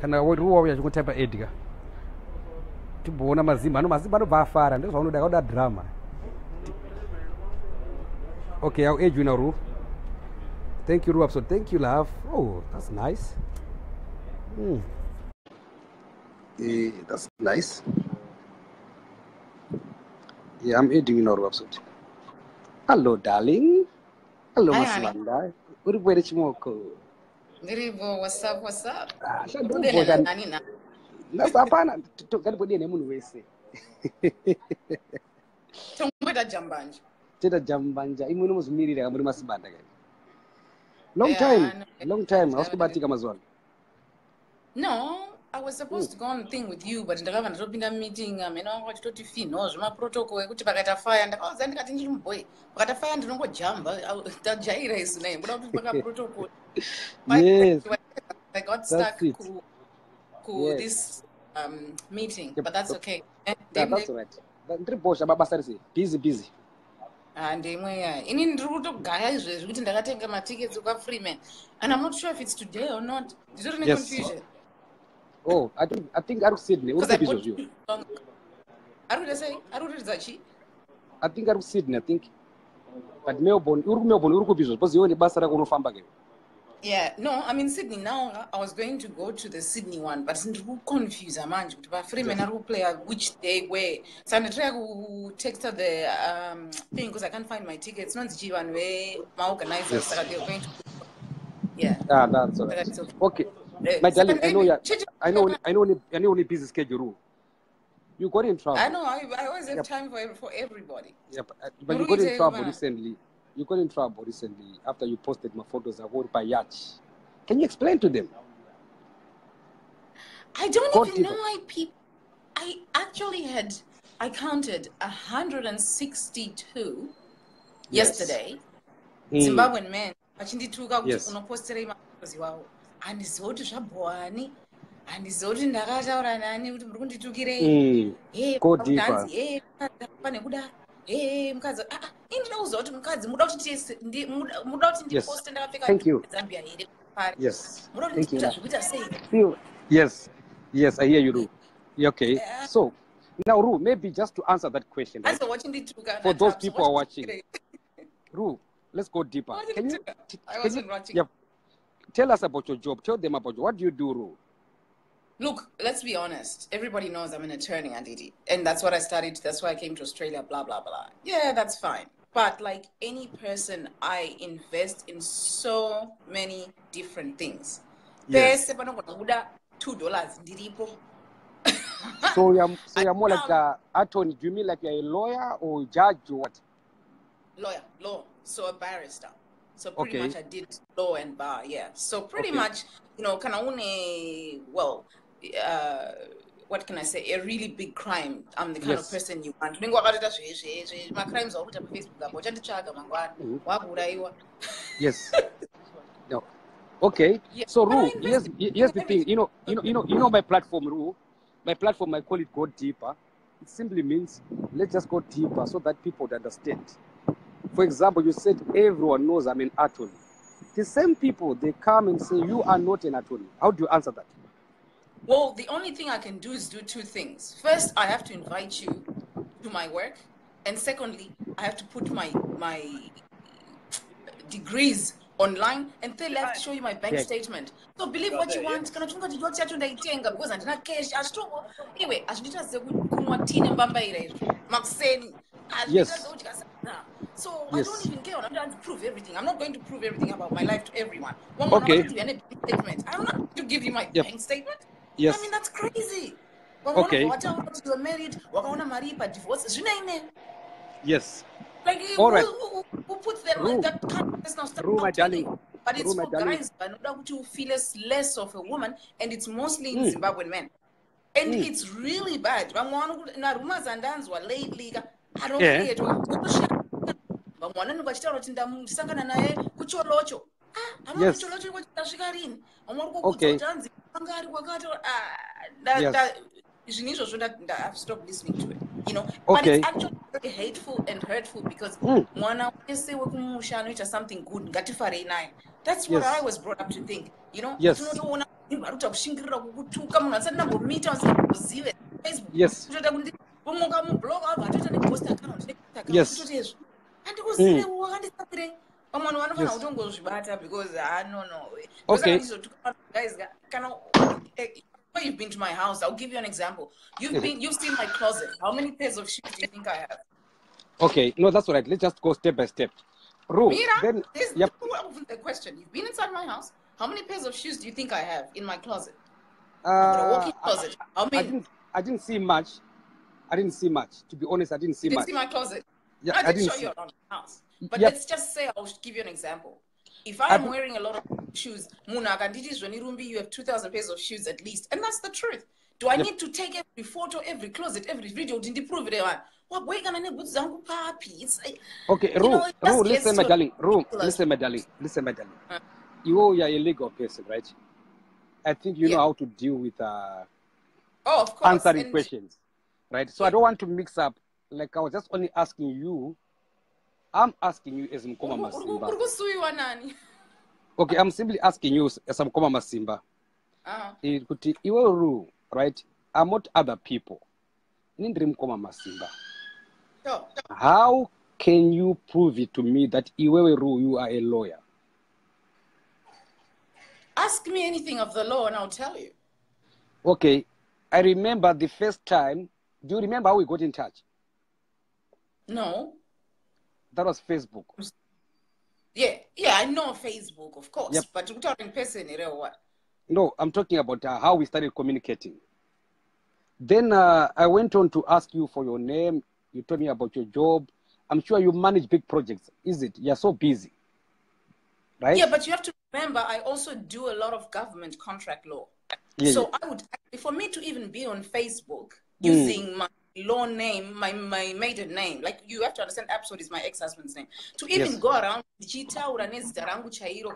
kana ru wauya chingotaipa edgar. Timboona mazimba ano mazimba anobva afara ndozvaunoda akaoda drama. Ti- okay i'll age you now ru thank you ru episode thank you love. Oh that's nice. Mm. Eh, that's nice. Yeah i'm aiding you now ru episode hello darling. Hello Hi, honey. masivanda uri kuwere chimoko ndiripo whatsapp whatsapp Ah, udene nani na? Hapana ngatimbodie nemunhu wese tomboita jambanje teta jambanja. Imwe nomuzvimirira muri masibanda kai long Yeah, time long time hausi kubatika mazuva ano no i was supposed to go on a thing with you but ndakabva ndatopinda meeting amene wangu achitoti finho zvemaprotocol ekuti pakaita fire ndakauza ndikati ndiri muboy pakaita fire ndinongojamba tajaira isu nai mbuda kuti pakaprotocol i got stuck ku, ku Yes. this um, meeting Yep, but that's okay. Eh, Yeah, ndem- that's all right ndiri bosha mabasa rese busy busy. Ah, ndimwe ya. Ini ndiri kutogaya izvezvi kuti ndakatenga matickets kwafreeman and i'm not sure if it's today or not. Nditori Yes. Oh i think i think ari kusydney uri Because I kupi bought izvozvo too long. ari kuita sei ari kuratidza chi i think ari kusydney i think. But melbourne uri kumelbourne uri kupi izvozvo because iwe nebasa rako unofamba ke yeah no i'm in sydney now i was going to go to the sydney one but ndiri kuconfusa manje kuti pafreeman ari kuplaya which day where. Saka nditrai kutexta the um, thing because i can't find my tickets. Nonzi chi vanhu vemaorganizers Yes. saka they're going to yeah. Ah that's all saka okay my darling i know chichi- i know i know i know only busy schedule you got in trouble I know. I, I always have Yep. time for for everybody. Yeah, but, uh, but you got in trouble recently. You got in trouble recently after you posted my photos of by Yacht. Can you explain to them? I don't God even know why people. I actually had. I counted 162 Yes. yesterday. Mm. Zimbabwean men vachindituka kuti Yes. mapozi wavo handiziva kuti zvabhowani handiziva kuti ndakataura nani kuti muri kunditukirei. Eh, Go kuti deeper. hanzi eh, pane kudaro Eh, mukadzi ah, ah, ini ndinoda kuziva kuti mukadzi muda kuti tiese- ndi- muda muda kuti Yes. ndiposte ndakapfeka Thank you. here pari Yes. muda kuti ndiita zvekuita sei Yes. Yes, I hear you, Ru. Okay. Yeah. So now, Ru, maybe just to answer that question, right? For those people are watching. Ru, let's go deeper. Can you you, do that? t- I can wasn't you watching. yeah, tell us about your job? Tell them about you. What do you do, Ru? Look, let's be honest. Everybody knows I'm an attorney, Andidi. And that's what I studied. That's why I came to Australia, blah, blah, blah. Yeah, that's fine. But like any person, I invest in so many different things. Yes. Pese panogona kubuda two dollars ndiripo. So you're so you're more like a attorney. Do you mean like you're a lawyer or judge or what? lawyer, law, so a barrister. So pretty Okay. much I did law and bar, yeah. So pretty Okay. much, you know, kana une well, uh, what can I say? A really big crime. I'm the kind Yes. of person you want. Pafacebook apo uchanditsvaga mangwana Mhm. wakuurayiwa Yes. no. Okay. Yeah. So Ru, here's here's the thing. You know, you know, you know, you know my platform, Ru. My platform, I call it go deeper. It simply means let's just go deeper so that people would understand. For example, you said everyone knows I'm an attorney. The same people they come and say you are not an attorney. How do you answer that? Well, the only thing I can do is do two things. First, I have to invite you to my work, and secondly, I have to put my my degrees online, and thirdly, I have to show you my bank Yeah. statement. So believe what you want. Kana chunga chichoti chacho ndaitenga because handina cash. Ashito anyway, azvinoita sekumwa tea nembambaira izvo makuseni. Yes. Azvinoita sekuti kasa- nah. So I Yes. don't even care. I'm not to prove everything. I'm not going to prove everything about my life to everyone. One Okay. I'm not going to give you a bank statement. I'm not going to give you my Yep. bank statement. Yes. I mean, that's crazy. Okay. kuti you're married wakaona mari padivorce zvinaine Yes. like All right. who, who, who puts them like that of person Ru, my darling. but it's for guys vanoda kuti you feel less, of a woman and it's mostly Mm. zimbabwean men and Mm. it's really bad vamwe vanokuti narumas andanzwa lately ka Yeah. anofiyet vamwe vanonenge vachitaura kuti ndisangana naye kucholocho Ah, ama Yes. kucholocho iko chasvika rini vamwe vari Okay. kukudza kuti hanzi anga ari kwakataura Ah, zvinhu izvozvo stopped listening to it you know but Okay. it's actually very hateful and hurtful because Mm. mwana wese wekumusha anoita something good ngatifarei naye that's what Yes. i was brought up to think you know Yes. tinotoona ari kuita kushingirira kukutuka munhu asati nambomita usizive facebook yes kutoita kuti umwe mublog abva atoita neghost account neghost Yes. account totezvo handikuzive wakandisakire vamwe vanhu vanofanira Yes. kutongozvibata because ah no no. Okay. guys. Ga- kana you've been to my house i'll give you an example. You've Yes. been you've seen my closet. How many pairs of shoes do you think i have? Okay. No that's all right. Let's just go step by step. Ru, mira then this yep. the question. You've been inside my house. How many pairs of shoes do you think i have in my closet? Uh, a walk-in closet. I many? didn't I didn't see much I didn't see much to be honest I didn't see you didn't much see my closet yeah I I didn't didn't show see you around the house. But let's just say I'll give you an example. If I I am don't- wearing a lot of shoes, Muna akanditi zvonirumbi, you have 2,000 pairs of shoes at least. And that's the truth. Do I need to take every photo, every closet, every video one? wabwekana nebhutsu dzangu papi It's like- Okay, You Ru, know, it Ru, listen, my darling. Ru, listen, my darling. Listen, my darling. Huh. You, you are a legal person, right? I think you know how to deal with uh, Oh, of course. answering and- questions, right? So I don't want to mix up. Like I was just only asking you. I'm asking you as Mkoma Uri- uri- Masimba. uri kusuwiwa nani? Okay, I'm simply asking you as Mkoma Masimba. Ah, Eh, kuti iwe Ru, right? I'm not other people. Ini ndiri Mkoma Masimba. sure. How can you prove it to me that iwewe Ru, you are a lawyer? Ask me anything of the law and I'll tell you. Okay, I remember the first time. Do you remember how we got in touch? No. That was Facebook. Yeah, yeah, I know Facebook, of course. Yep. But without in person, you know what? No, I'm talking about uh, how we started communicating. Then uh, I went on to ask you for your name. You told me about your job. I'm sure you manage big projects. Is it? You're so busy, right? Yeah, but you have to remember, I also do a lot of government contract law. Yeah, so I would, for me to even be on Facebook Hmm. using my law name, my, my maiden name, like you have to understand, Absolute is my ex-husband's name. To even Yes. go around ndichitaura nezita rangu chairo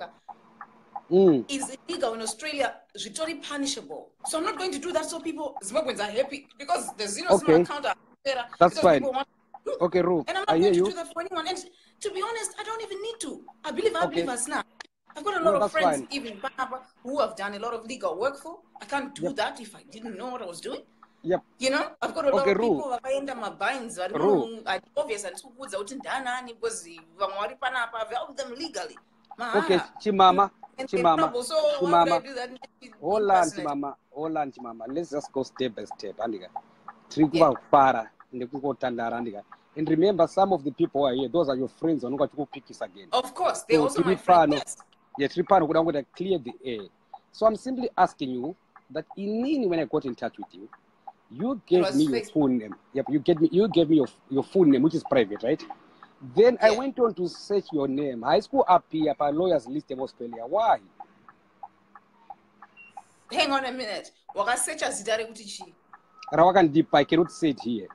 Mm, is illegal in Australia, zvitori punishable. So I'm not going to do that so people, Zimbabweans are happy because the zero Okay. account are better. That's fine. people want- okay, Ru, And I'm not hear going to you. do that for anyone. And to be honest, I don't even need to. I believe I Okay. believe us now. I've got a No, lot of friends, fine. even who have done a lot of legal work for. I can't do Yep. that if I didn't know what I was doing. Yep. You know, I've got a lot Okay, of people vakaenda mabinds vari Ru. mu- vari obvious handisi kukuudza kuti ndanani because uh, vamwe vari panapa I've helped them legally Okay, Chimama, and Chimama, trouble. so why would I Chimama. Hold on? Chimama, hold on, Chimama. Let's just go step by step. Andika. Tiri kuvafara nekungotandara andika. And remember, some of the people who are here, those are your friends vanonga tikupikisa again. of course they're So, also my tiri friend pano. yes Yeah, tiri pano kuda ngoda clear the air. So I'm simply asking you that inini when I got in touch with you, you gave me your full name. Yep, you gave me you gave me your your full name, which is private, right? Then I went on to search your name. High school up here, pa lawyers list of Australia. Why? hang on a minute wakasecha zita rekuti chii Rawakandipa, I cannot say it here.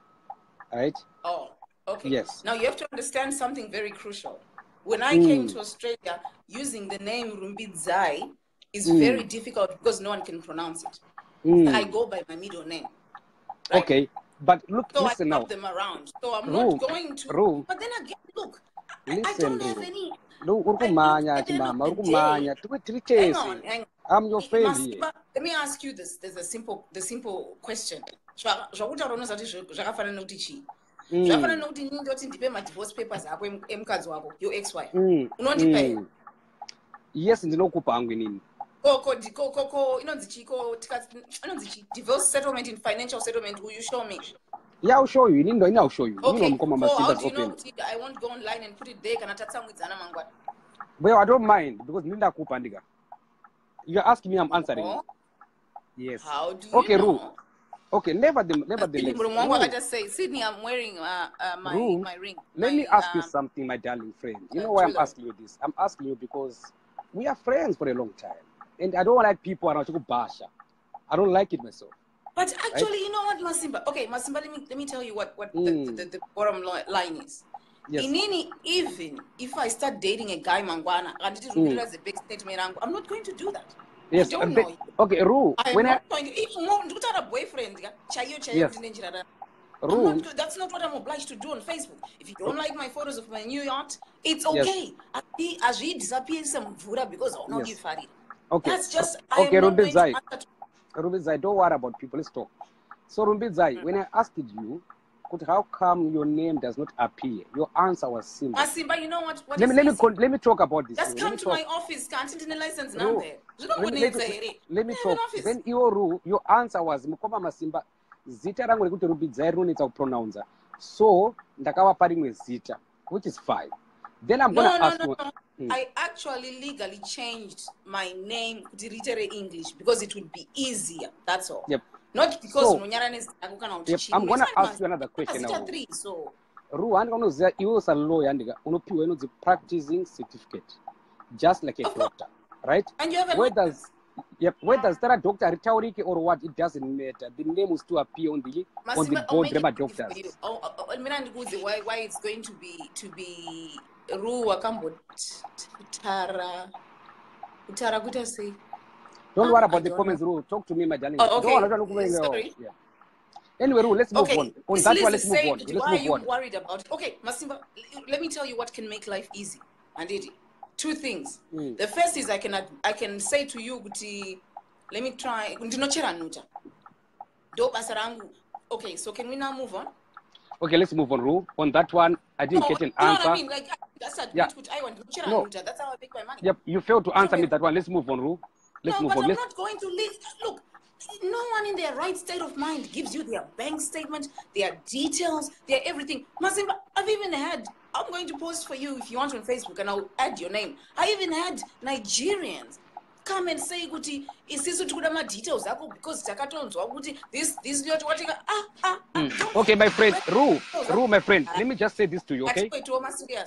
Right? Oh, okay. Yes. Now you have to understand something very crucial. When I Mm. came to Australia, using the name Rumbidzai is Mm. very difficult because no one can pronounce it. Mm. I go by my middle name. Right? Okay, but look, So listen I now. them around. So I'm Ru, not going to. Ru, But then again, look, I, I listen, don't have Ru. any. No, uri I kumanya don't- at the end of chimama, uri the kumanya. Tiri tiri Hang on, hang on. I'm your friend here. let me ask you this. There's a simple, the simple question. Zva- zvakutaura zvi- zvakafanana nekuti chii Mm, zvakafanana nekuti inini ndoti ndipe madivorce papers ako em- emukadzi wako your ex wife mm, unondipa here mm. Yes, ndinokupa hangu inini. Ko inonzi chi ko tikati inonzi chi divorce settlement in financial settlement will you show me Yeah, I'll show you. Inini ndo I'll show you. Okay so how do you know i won't go online and put it there kana tatsamwidzana mangwana Well, I don't mind because ndini ndakupa ndika. You're asking me, I'm answering. Oh, Yes. how do Okay, you Ru. know Okay, nevertheless, nevertheless. muromo wangu Ru, akata say sydney i'm wearing uh, uh, my Ru, my ring Let my, me ask you um, something, my darling friend. You uh, know why I'm asking you this? I'm asking you because we are friends for a long time. And I don't like people around to basha. I don't like it myself. But actually, you know what, Masimba? Okay, Masimba, let me let me tell you what what the, Mm. the, the bottom line is. Yes. any even if I start dating a guy mangwana, and it is Mm. as a big statement, I'm not going to do that. Yes. I don't but- know. Okay, Ru, I am when I not going to. If at a boyfriend, chayo chayo Yes. not, that's not what I'm obliged to do on Facebook. If you don't like my photos of my new yacht, it's okay. Yes. Azvi disappear some mvura because I will not Yes. give Farid. Okay. That's just Okay, am not going to Rumbidzai. answer to Rumbidzai, don't worry about people. Let's talk. So, Rumbidzai, mm. when I asked you, could how come your name does not appear? Your answer was simple. Masimba, you know what? What Let me let me con- let me talk about this. Just Let come me to talk. my office. Can't ndine license now. number. let me, let Zvinongonetsa me, here. let me I have an talk. Then your your answer was mukoma masimba zita rangu rekuti Rumbidzai rinonetsa kupronounza so ndakavapa rimwe zita which is fine then i'm gonna No, no, ask no, no. Hmm. I actually legally changed my name kuti ritere English because it would be easier. That's all. yep Not because so unonyara nezita kana kuti yep i'm gonna ask you another question now three, so handika unoziva iwe usalawyer handika unopiwa inonzi practicing certificate just like a doctor right And you have a where does Yep. Whether Stara doctor ritaurike or what, it doesn't matter. The name will still appear on the on the board make it rema easy doctors. Why why it's going to be to be ru wakambotara kutara kuita sei Don't Ah, worry I about the comments, know. Ru. Talk to me, my darling. Oh, Don't okay. worry, don't me. Sorry. Yeah. Anyway, Ru, let's move Okay. on. On that one, let's move on. why Let's are move you on. worried about it? Okay, Masimba, let me tell you what can make life easy. Andidi. Two things. Mm. The first is I can I can say to you kuti let me try ndinochera nuta. Ndo basa rangu. Okay, so can we now move on? Okay, let's move on, Ru. On that one, I didn't No, get an what I answer. mean? Like that's admit Yeah. I want. No. That's how I make my money. Yep, you failed to answer me that one. Let's move on, Ru. Let's No, move but on. I'm Let's not going to leave. Look, no one in their right state of mind gives you their bank statement, their details, their everything. Masimba, I've even had, I'm going to post for you if you want on Facebook and I'll add your name. I even had Nigerians come and say kuti isisu tikuda madetails ako because takatonzwa kuti this this lot watika ah ah ah Mm. Okay, my friend, Ru, Ru, my friend, let me just say this to you, okay?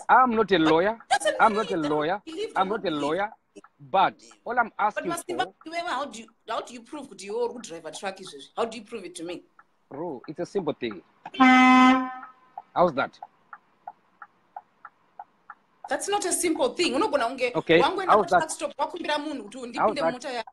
I'm not a lawyer. I'm not a lawyer. I believed or I'm not a lawyer. But all I'm But asking Masimba, for, how do you how do you prove kuti you're a driver truck izvozvi? How do you prove it to me? Ru, it's a simple thing. How's that? That's not a simple thing. Unogona kunge Okay, wangoenda how's that? patruck stop wakumbira munhu kuti ndipinde that? yako.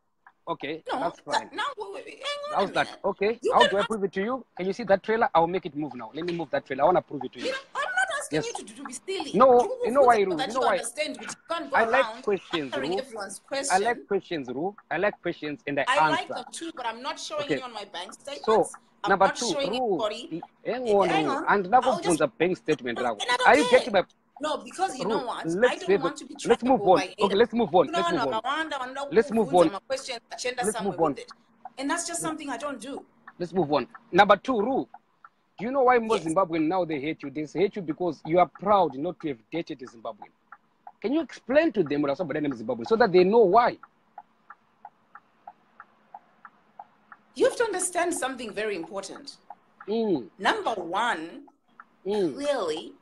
Okay, No, that's that, fine. now hang on How's that? Okay. You How do I prove it to you? Can you see that trailer? I'll make it move now. Let me move that trailer. I want to prove it to you you. know, I'm not asking Yes. you to, to be silly. No, you know why, so Ru? that You you know why? understand which you can't go I like questions, Ru. everyone's I like questions, Ru. I like questions and I I like answer. them too, but I'm not showing Okay. you on my bank So, statements. I'm number not two, showing Ru. Hang on, Hang on. And I'll just nakubvunza bank statement. Are you getting my No, because you know what? I don't want to be Let's move on. by Okay, let's move on. Kuna Let's vanhu move on. vanoda Let's move on. maquestions achienda Let's move on. it. And that's just something I don't do. Let's move on. Number two, Ru. Do you know why most Yes. Zimbabwean now they hate you? They hate you because you are proud not to have dated a Zimbabwean. Can you explain to them what somebody named Zimbabwe so that they know why? You have to understand something very important. Mm, Number one, mm, clearly,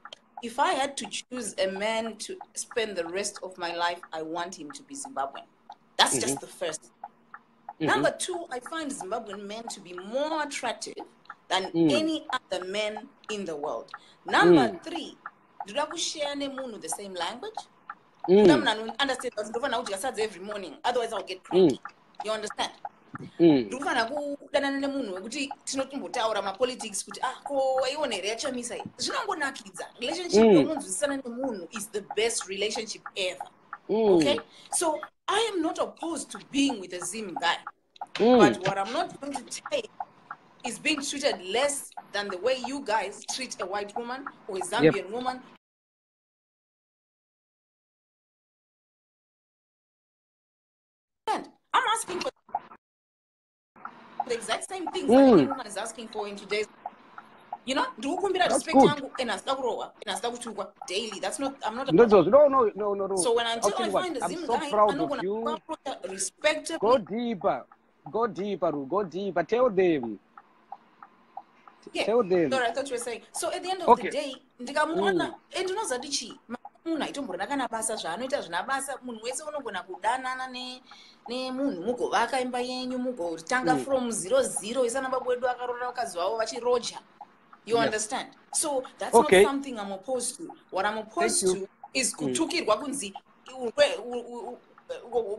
if I had to choose a man to spend the rest of my life, I want him to be Zimbabwean. That's just the first. mhm. Number two, I find Zimbabwean men to be more attractive than Mm. any other men in the world. Number Mm. three, ndoda kushare nemunhu the same language. Mm, munhu ano- understand kuti ndofana kudya sadza every morning, otherwise I'll get cranky. You understand? Mm. ndikufana kudanana nemunhu wekuti tinotombotaura mapolitics kuti ah ko waiona here yachamisa zvinongonakidza. Relationship Mm. yomunzwisisana nemunhu is the best relationship ever. Mm, okay? So i am not opposed to being with a zim guy. Mm. but what i'm not going to take is being treated less than the way you guys treat a white woman or a zambian woman. And i'm asking for the exact same things that any Mm. is asking for in today's you know ndikukumbira respect yangu and asida kurohwa and asida kutukwa daily that's not i'm not No, about no, no, no, no, no. so when until tell i find a I'm so guy proud i'm of not you. gonna respectably Go deeper. Go deeper, Go deeper. Tell them. Yeah. Tell them. Sorry, I thought you were saying. So at the end of Okay. the day, ndikamuona and ndinozati chi munhu aitomborana kana basa zvaanoita zvina basa munhu wese unogona kudanana ne nemunhu mugovaka imba yenyu mugotanga Mm. from zero zero isana baba wedu akarora vakadzi vavo vachiroja you Yes. understand so that's Okay. not something i'm opposed to what i'm opposed to is kutukirwa kunzi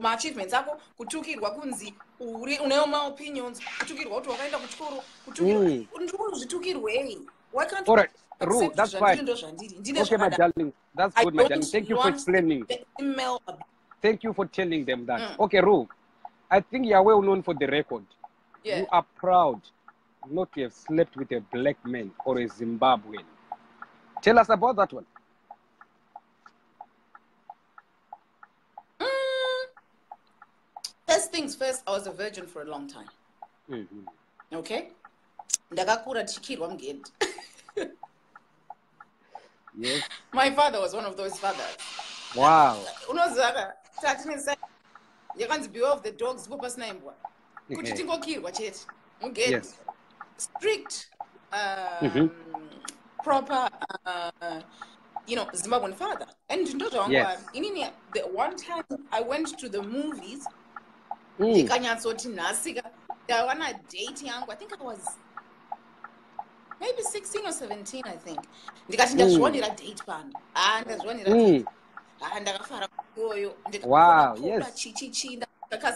maachievements ako kutukirwa kunzi unewo maopinions kutukirwa kuti wakaenda kuchikoro kutukirwa Mm. ndiri kuzvitukirwei why can't right, Ru, that's fine. ndo zvandiri ndine Okay, my darling. That's good, my darling. Thank you for explaining. thank you for telling them that Mm. okay ru i think you are well known for the record Yeah. you are proud not to have slept with a black man or a zimbabwean tell us about that one Mm. First things first, I was a virgin for a long time. Mhm. Okay? Ndakakura mugedhi. yes. My father was one of those fathers. wow. Unoziva ka tatinesa yakanzi beware of the dogs po pasina imbwa. Kuti tingokirwa chete mugedhi strict um, Mhm. proper uh, you know zimbabwean father. And ndozvawanga Yes. inini the one time i went to the movies Mm. ndikanyatsoti nhasika ndawana date yangu. I think i was maybe 16 or 17 i think. Ndikati ndazviwanira date pano ah ndazviwanira Mm. ah ndakafara iyoyo Wow, yes. chichichi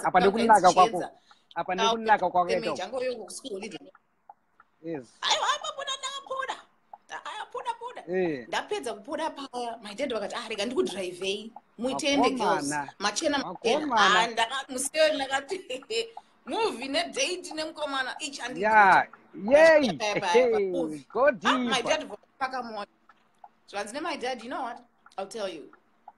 apa nekunaka kwako apa nekunaka kwako image yaita yangu yoyo school holiday. Yes. Aiwa mapoda ndakapoda aya poda eh. Ndapedza kupoda paya my dad vakati ah rega ndikudhiraivhei muitende girls machena Vakomana. ndakati movie nedate nemukomana each and yeah yay! Hey go Ah, my dad paka moto zvanzi nemy dad you know what? I'll tell you.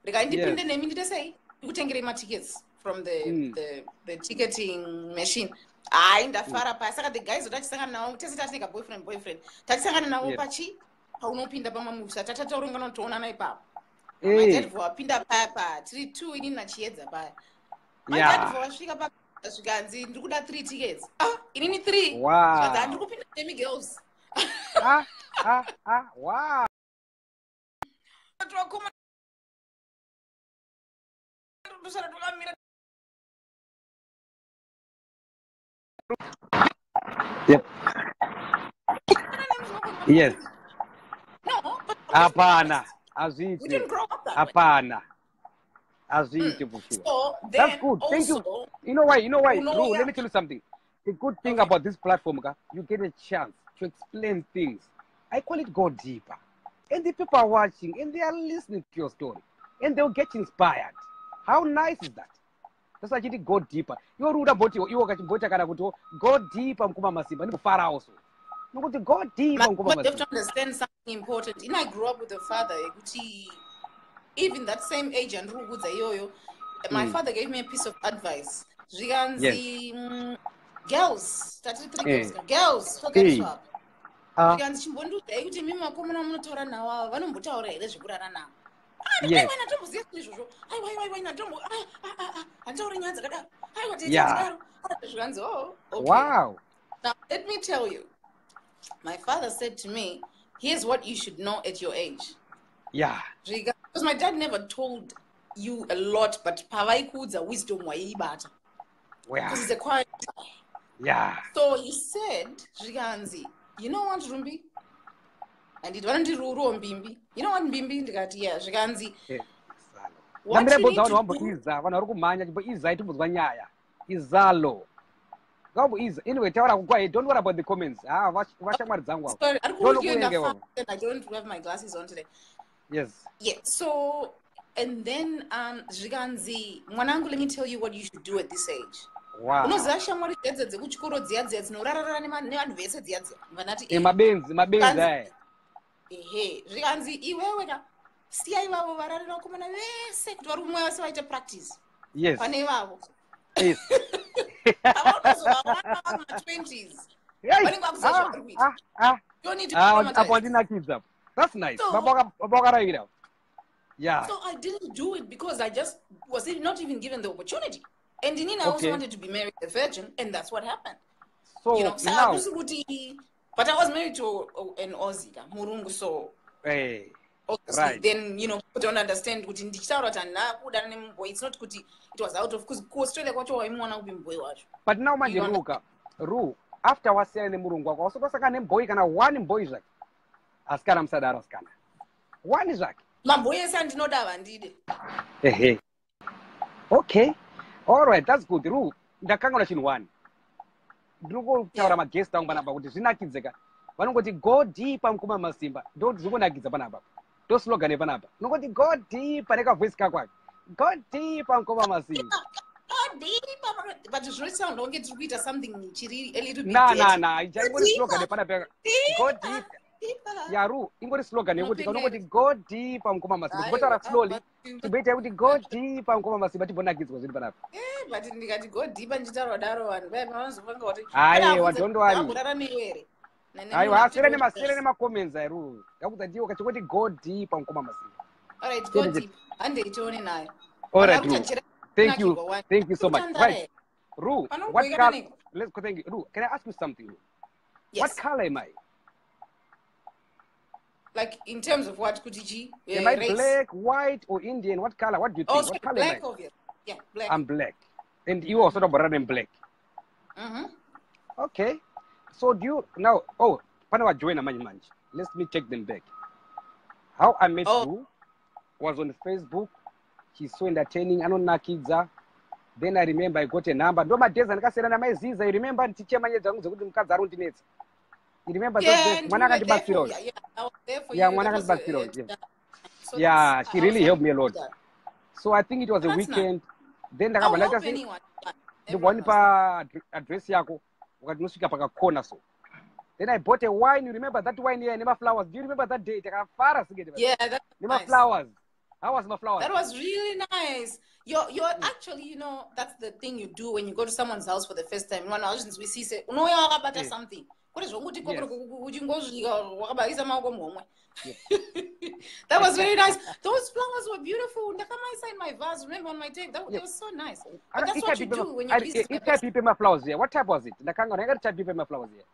Regai ndipinde Yes. nemi ndite sei ndikutengerei matickets from the, Mm. the, the ticketing machine. Hai ndafara paya saka the guys otatisangana navo tese tatineka boyfriend boyfriend. Tatisangana navo Yes. pachi paunopinda pamamuvi tatataurongana toonana ipapo my dad eh vowapinda paya paya tiri two inini nachiedza paya my Yeah. dad vowasvika pa zvikanzi ndiri kuda three tickets. Ah inini three? Wow. zvikanzi handiri kupinda nemi girls. Ah ah ah wow. Twakoma dusara twakamira yep. Yes. No but hapana. We hazviiti didn't grow up that way. Hapana. Hazviiti kufiwa so That's then good. Thank also You know why? You know why? You know, Bro, yeah. let me tell you something. The good thing Okay. about this platform, ka, you get a chance to explain things. I call it go deeper. And the people are watching and they are listening to your story. And they'll get inspired. How nice is that? That's why you go deeper. You're rude about you. You kachimboita kana kuti go deeper mkuma masimba. Ndikufara also. Nokuti go deeper But mkuma what you have to understand something important. In I grew up with a father, even that same age and rukudza iyoyo, my Mm. father gave me a piece of advice. Zvikanzi mm, girls, tati three Eh. girls, swap. Ah, Zvikanzi chimbondiudzai kuti mimi vakomana munotaura navo ava vanombotaura here zvekurara navo. aiwa ndatomboziva zvinhu izvozvo aiwa aiwa aiwa ndatombo handitauri nyaya dzakadaro aiwa taitadaro zvikanzi okay Wow. Now, let me tell you, my father said to me, here's what you should know at your age. Yeah. Because my dad never told you a lot, but pavaikudza wisdom waiibata. Yeah. Because he's a quiet guy. Yeah. So he said, Zviganzi, you know what, Rumbi? And it wasn't Ruro Mbimbi. You know what, Mbimbi? Ndikati, yeah, Zviganzi. Eh, What you need to do, vamboiza vanhu vari kumhanya chimboizai timbonzwa nyaya izalo ngamboiza anyway taura kukwa don't worry about the comments ha vash- vashamwari dzangu avo sorry, I Don't the away, fact that I don't have my glasses on today. yes Yeah, so, and then, um, Zviganzi, Mwanangu, let me tell you what you should do at this age. Wow. Unoziva shamwari dzedze dzekuchikoro dziya dziya dzinorarara nema- nevanhu vese dziya dziya vanati Eh, mabenzi mabenzi Kanzi- aya ehe zvikanzi iwewe ka siya ivavo vararira vakomana vese kuti vari kumwe vese vaite practice. Yes. Pane ivavo. Yes. Ava unozovawana vari ma20s Hey, Vanenge vakuziva ah, zvavari kuita. ah, ah, don't need to ah, apo handinakidza apo that's nice. So- baba waka- baba wakarayira yeah. So i didn't do it because i just was not even given the opportunity and inini i also wanted to be married a virgin and that's what happened. So you know now but i was married to an aussie murungu so obviously Right. then you know people don't understand kuti ndichitaura kuti handina kuda nemuboy it's not kuti it was out of because kuaustralia kwacho waimuona upi muboy wacho but now manje ruka ru after wasiyana nemurungu wako wasokosaka nemboi kana one mboi zvake asikana musadaro asikana. One zvake mamboy ese andinoda havandide ehe. Okay all right that's good. Ru ndakanganwa chinhu one ndiri kutaura Yeah. magest angu panapa kuti zvinakidzeka vanongoti go deeper mukuma masimba ndo zviri kunakidza panapa. Ndo slogan yepanapa unongoti go deeper nekavhoisi kako aka go deeper mukoma masimba but zvinosounda kunge tiri kuita something chiri a little bit na na na ichangori slogan yepana peka go deep Deeper. yaru ingori slogan yekuti kanongoti go deeper mukoma masimba tibotaura Aiwa, slowly. but- tiboita kuti go deeper mukoma masimba tibonakidzwa zviri panapa Eh, but ndikati go deeper ndichitaura daro vanhu vaya vanozopanga kuti Aiwa, don't worry. akurarami here. Aiwa munhu asiyira achiti nema- go siyira nemacomments airu ndakudza ndiwo kachingoti go deeper mukoma masimba Alright, go deep. handei tione nayo. Alright ru. thank you. thank you so much. Right. Ru what color let's go thank you. Ru can i ask you something Ru? Yes. what color am i like in terms of what kuti chi eh, am i race? black white or indian what color what do you think oh so what color am black i obvious yeah black i'm black and you also not born in black Mhm. Okay. So do you now? Oh, pana wajoina manje manje. Let me take them back. How I met Oh. you was on Facebook. She's so entertaining. I don't know Anonakidza. Then I remember I got a number. Ndo madhezi andikasiyana namaiziza. You remember ndichichemanye dzangu dzekuti mukadzi ari kundinetsa. You remember those yeah days? and Mwana we were there akandibatsira for- yeah, yeah, I was there for Yeah, you. mwana That was, akandibatsira uh, yeah. so Yeah, she really helped me a lot. So I think it was a weekend. Then help ndaita sei anyone. Yeah, ndibwani everyone pa address yako ukati unosvika pakakona so then i bought a wine you remember that wine here nemaflowers do you remember that day takafara sigeti Yeah, that was nice. nemaflowers how was maflowers That was really nice. You're you're actually, you know, that's the thing you do when you go to someone's house for the first time. One husbands we see say, wakabata Yeah. something. Kuri zvokuti Yes. kokoro uchingosvika wakabarisa maoko muhomwe. That was very nice. Those flowers were beautiful. Ndakamaisa in my vase. Remember on my take, that, it was so nice. But that's what I you do when I- you're busy. if I pipe maflowers here what type was it ndakanga ndakati type pipe maflowers here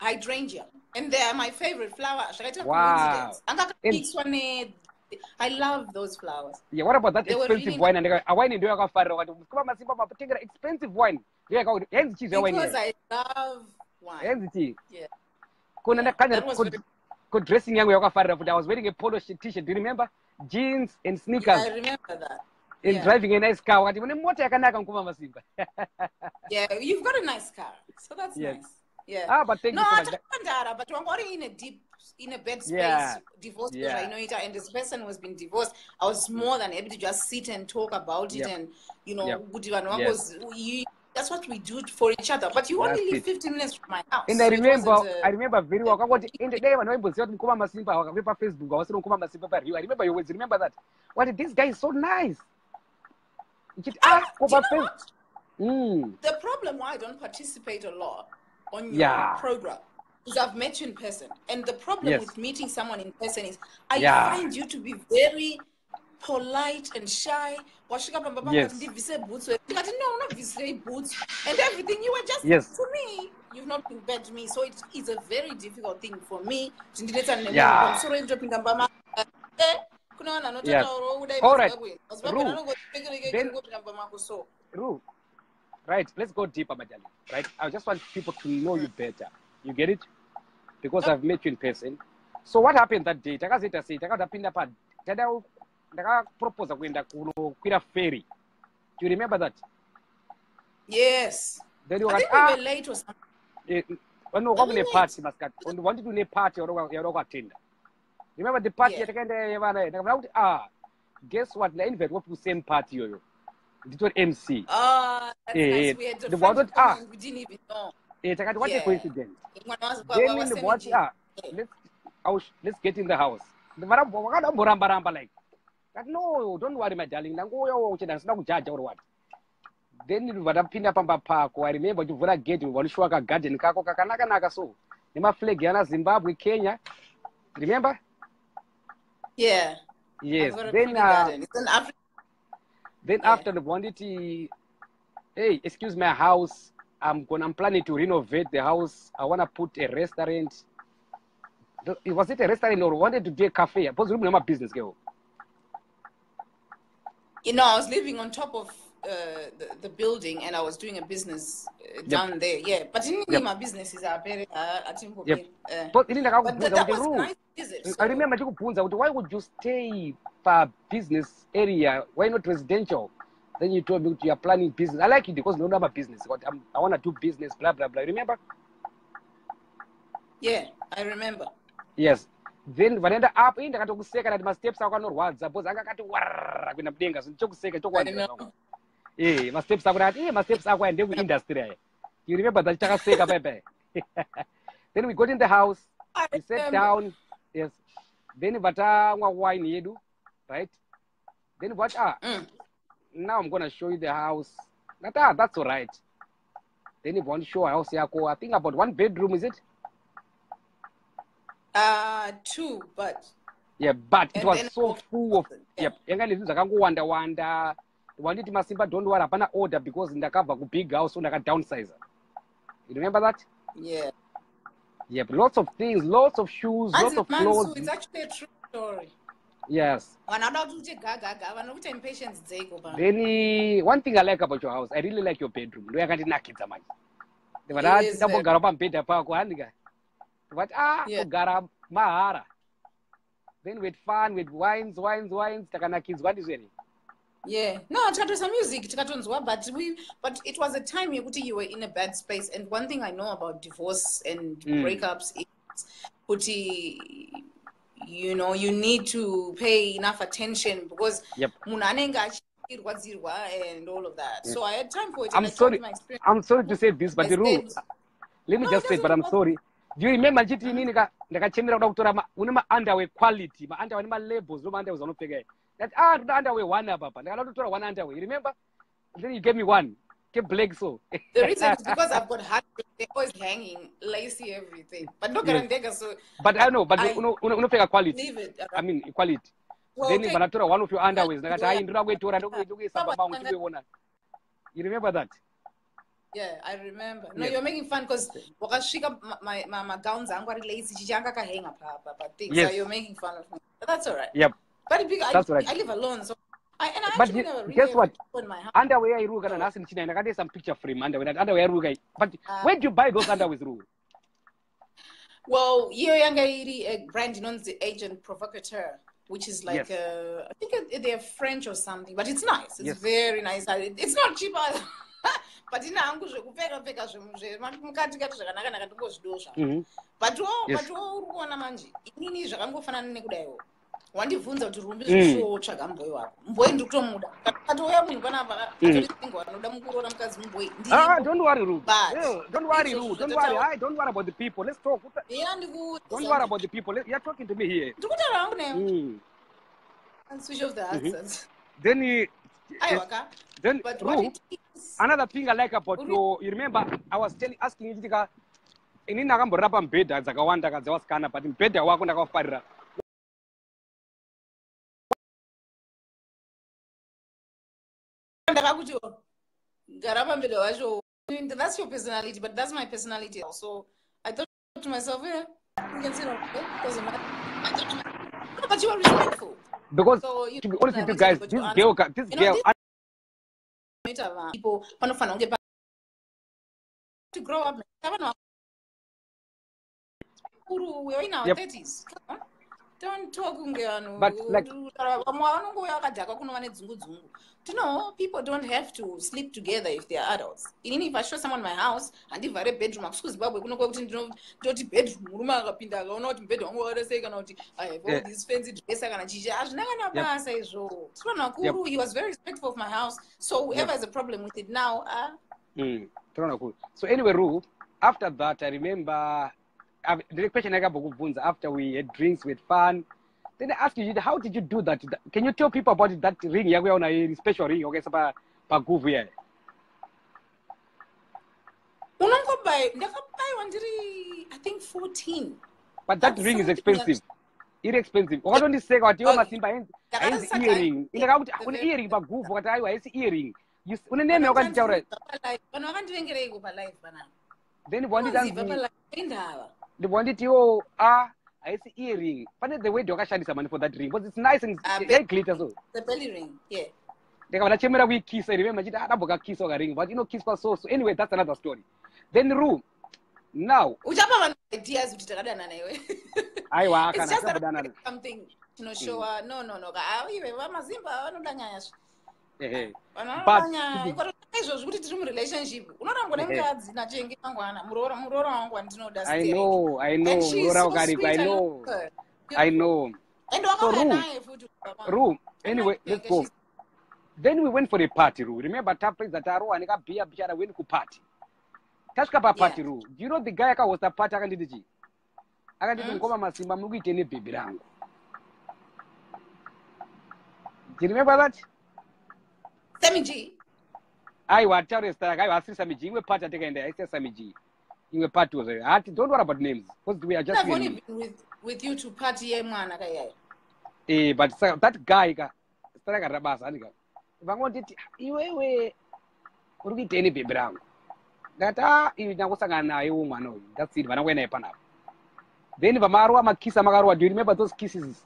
hydrangea and they are my favorite flower zvakaita Wow. coincidence angakapixwa ne i love those flowers yeah what about that They expensive really wine andika a wine ndo yakafarira wakati mukoma masimba mapotengera expensive wine ndo yakakuti henzi chii zve wine because i love henzi chii Yeah. kuna Yeah, that very- dressing yangu yakafarira futi i was wearing a polo sh- t-shirt do you remember jeans and yeah, sneakers i remember that and Yeah. driving a nice car wakati mune mota yakanaka mukoma masimba yeah you've got a nice car so that's Yes. nice yeah ah but thank no you so much atakandara but wanga uri in a deep in a bad space Yeah. divorce Yeah. it. and this person was been divorced i was more than able to just sit and talk about it Yep. and you know Yep. Yes. you- that's what we do for each other but you only live 15 minutes from my house and i remember uh, i remember very well kakoti ende dai vanhu vaimboziva kuti mukoma masimba wakabe pafacebook hawasiri mukoma masimba i remember your words remember that what this guy is so nice ah do you know what? mm the problem why I don't participate a lot on your Yeah. program is I've met you in person. And the problem Yes. with meeting someone in person is I Yeah. find you to be very polite and shy. Washika pamba pamba Yes. ndibvise boots. Ndikati no, not visirei boots. And everything you were just Yes. to me. You've not me, so it is a very difficult thing for me. kuti nemunhu Yeah. pamusoro endopinda mbama. Vanhu Yeah. anototaurawo kudai All right. paZimbabwe. Mazimbabwe Then- kungopinda mbamako so. Right let's go deeper darling right i just want people to know you better you get it because i've met you in person so what happened that day takazoita sei takazapinda pa tada ndakaproposa kuenda kunokwira ferry do you remember that Yes. then wakati ah late or something. eh, no kwakune party masikati and wanted une party yauri kuattenda remember the party Yeah. yatakaenda yevana ndakavona kuti ah guess what ndainvite wapi kusame party iyoyo nditori mc Ah, that's Eh, nice. eh, We had the one ah. we didn't even know. eh takati what a Yeah. coincidence Mwana was- wa- then wa- wa ndibva kuti 17. ah let's I was, let's get in the house vakadamboramba ramba like kati no don't worry my darling. Ndangouyawo uchenda ndisina kujaja uri what then ndibva ndapinda pamba pako i remember uchivhura gate vanoshuwa kagarden kako kakanakanaka so. Nemaflag yana zimbabwe kenya. Remember? Yeah. yes. I've got a then uh, garden. African. then Yeah. after ndibva nditi hey excuse my house. I'm gonna i'm planning to renovate the house. I want to put a restaurant. Th- was it a restaurant or wanted to do a cafe? Because uri mune mabusiness keo You know, I was living on top of uh, the, the building and I was doing a business uh, down there. Yeah. But in Yep. my businesses are very, uh, I think, Yep. uh, but ndakakubvunza that, that was ru nice visit. i So, remember ndikubvunza kuti why would you stay pa business area why not residential then you told me you are planning business i like it because ndinoda mabusiness but I'm, i want to do business blah blah blah remember yeah, I remember. yes then vanoenda up ii ndakatokuseka ndati masteps ako anorwadza bcause anga akati warara kuenda mudenga chokuseka I chokuwanira know. Eh, masteps ako ndakati iye masteps ako aya ndekuindustry aya you remember that takaseka paipai then we got in the house I we sat down yes. Then vatamwa wine yedu right? Then what ah Mm. now i'm gonna show you the house. That ah that's all right. Then if to show house yako i think about one bedroom is it Uh, two, but yeah but it was so full of yep yanga nezvinhu zvakangowanda wanda wanditi masimba don't worry hapana order because ndakabva kubig house so ndakadownsizer you remember that? Yeah. yep lots of things lots of shoes lots of clothes. it's actually a true story. yes. Then uh, one thing i like about your house i really like your bedroom. Ndo yakandinakidza manje. Ndivati Yes, ndambogara pamubhedha pako handika ndivati ah Yeah. kugara mahara then with fun with wines wines wines takanakidzwa ndizvere yeah no tikatoisa music tikatonzwa but we but it was a time yekuti you were in a bad space and one thing i know about divorce and Mm. breakups is kuti you know you need to pay enough attention because Yep. munhu anenge achirwadzirwa and all of that Yep. so i had time for it I'm and I told sorry. i'm sorry to say this but the ru said- let me No, just say it but i'm sorry do you remember ndichiti inini ka- ndakachemera kuda kutora ma- une maunderwear quality maunderwear nemalabels ndo maunderwear anopfeka that ah ndoda underwear one apa pa ndakada kutora one underwear you remember then you gave me one. Black so the reason is because i've got hard they're always hanging lacy everything. But ndogara Yes. ndega so but i know but I- uno- uno- unopfeka quality. leave it i mean equality well, then take- vanatora one of your underwears ndakati Yeah. hai ndoda kuitora ndokuisa Baba, baba vangu tanga- tikuiona you remember that Yeah, I remember. No, Yes. you're making fun because wakasvika my my my gowns angu ari lazy chichanga akahenga pa pa pa thing. Yes. So you're making fun of me. But that's all right. yep But I, That's all right. I live alone, so I and I But actually you- never really guess what? in my house. underwear yairuka kana nhasi ndichinayo some picture frame underwear underwear yairuka iyi but Ah. where do you buy those underwears ru Well, iyo yanga iri a brand inonzi Agent Provocateur, which is like Yes. uh, I think they're French or something, but it's nice. It's Yes. very nice. It's not cheap either. but ina hangu zvekupfeka pfeka zvemukati kati zvakanaka naka ndingozvidosva Mhm. butwo uri kuona manje inini zvakangofanana nekudaiwo wandibvunza kuti rumbi Mm. zvishotsvaga mboi wako mboi ndiri kutomuda katouya munhu panapa Mm. atorisinga vanoda mukuroora mukadzi mumboi Ah, don't worry, Ru. But- Yeah, don't worry, It's Ru. just Don't worry. town- I don't worry about the people. Let's talk. The- eya Don't worry about the people. You're talking to me here. ndikutaura hangu nayo Mm. switch off the accents Then, uh, aiwa ka then, but what Ru, it is another thing I like about your, you remember, I was telling, asking you, Chitika, inini ndakamborira pamubhedha dzakawanda kadzawasikana but mubhedha wako ndakafarira ndakakuti gara pamberi wacho that's your personality but that's my personality also. I thought to myself yeah you can on it doesn't matter I thought to myself, no, but you are respectful. Because so you to be honest with you guys this girl this girl this- vanhu. panofanira kunge to grow up Tavanhu vakuru, we're in our Yep. 30s Come on. Don't talk kunge vanhu But, like- vamwe vanongouya vakadhaka kunova nedzungu dzungu you know people don't have to sleep together if they are adults. Inini if i show someone my house handivhare bedroom hakusi kuzimbabwe kuti ndino- ndoti bedroom murume akapinda akaona kuti mubhedha wangu wakarasei kana kuti i have all these fancy dresser kana chichi hazvina kana basa izvo. Tiri vanhu vakuru he was very respectful of my house. So whoever has a problem with it now uh, Mm, so anyway ru after that i remember The question akambokubvunza after we had drinks we had fun then i asked you how did you do that? Can you tell people about that ring? Yako yaona iri special ring wakaisa pa paguvhu yayo unongobai ndakabayiwa ndiri i think 14 but that That's ring is expensive. iri expensive wakatondiseka wati iwo Okay. masimba hainzi Ndakatosaka- earring. Indakakuti The une earring paguvhu wakati aiwa haisi earring. Une neme wakanditaura vanhu vakandivengereiko palive panapa then Vanziva wanditanzi palive indava ndibwanditi iwo a haisi earring pane the way wakashandisa mani for that ring because it's nice and Ah, yaiglitter so oh. the belly ring yeah. Ndikava ndachemera kuikisa remember chiti adambokakisa wakaringa but inokiswa so so. Anyway that's another story. Then room. Now uchapa vanhu ideas kuti takadana iwe aiwa kana just that tambodana I'm something tinoshowa mm. uh, no no no ka iwe ah, vamazimba vanoda nyaya zvi ehe vanhu But- vanoda nyaya ikototanga izvozvi kuti tiri murelationship unorangwa Ehe. nemukadzi nachenge mangwana muroora muroora wangu wandinoda i know i know And she's rora so ukariko sweet, i I know love her. I know. and So, wakauya Ru, naye futi baba. Ru, anyway, Yeah, let's go. she's- Then we went for a party, Ru. Remember tapedza tarowa nekabhiya bichara went kuparty. Tasvika paparty, Yeah. Ru. Do you know the guy akahosta party akanditi chii? Akanditi Mm. ngoma masimba muri kuite nebhebhi rangu. Do you remember that? Semi G. aiwa taure zita rake aiwa asiri samiji imwe party atakaenda yaisiya samiji imwe party was hati don't worry about names. Because we are just I've only been with, with you to party yemwana kayayo. eh but that guy ka zita rake rabasa andika vangonditi iwewe uri kuitei nebhebhi rangu ndakati a iwe ndangosangana nayewo mwana uyu. That's it vanangoenda naye panapa then vamarowa makisa makarowa do you remember those kisses?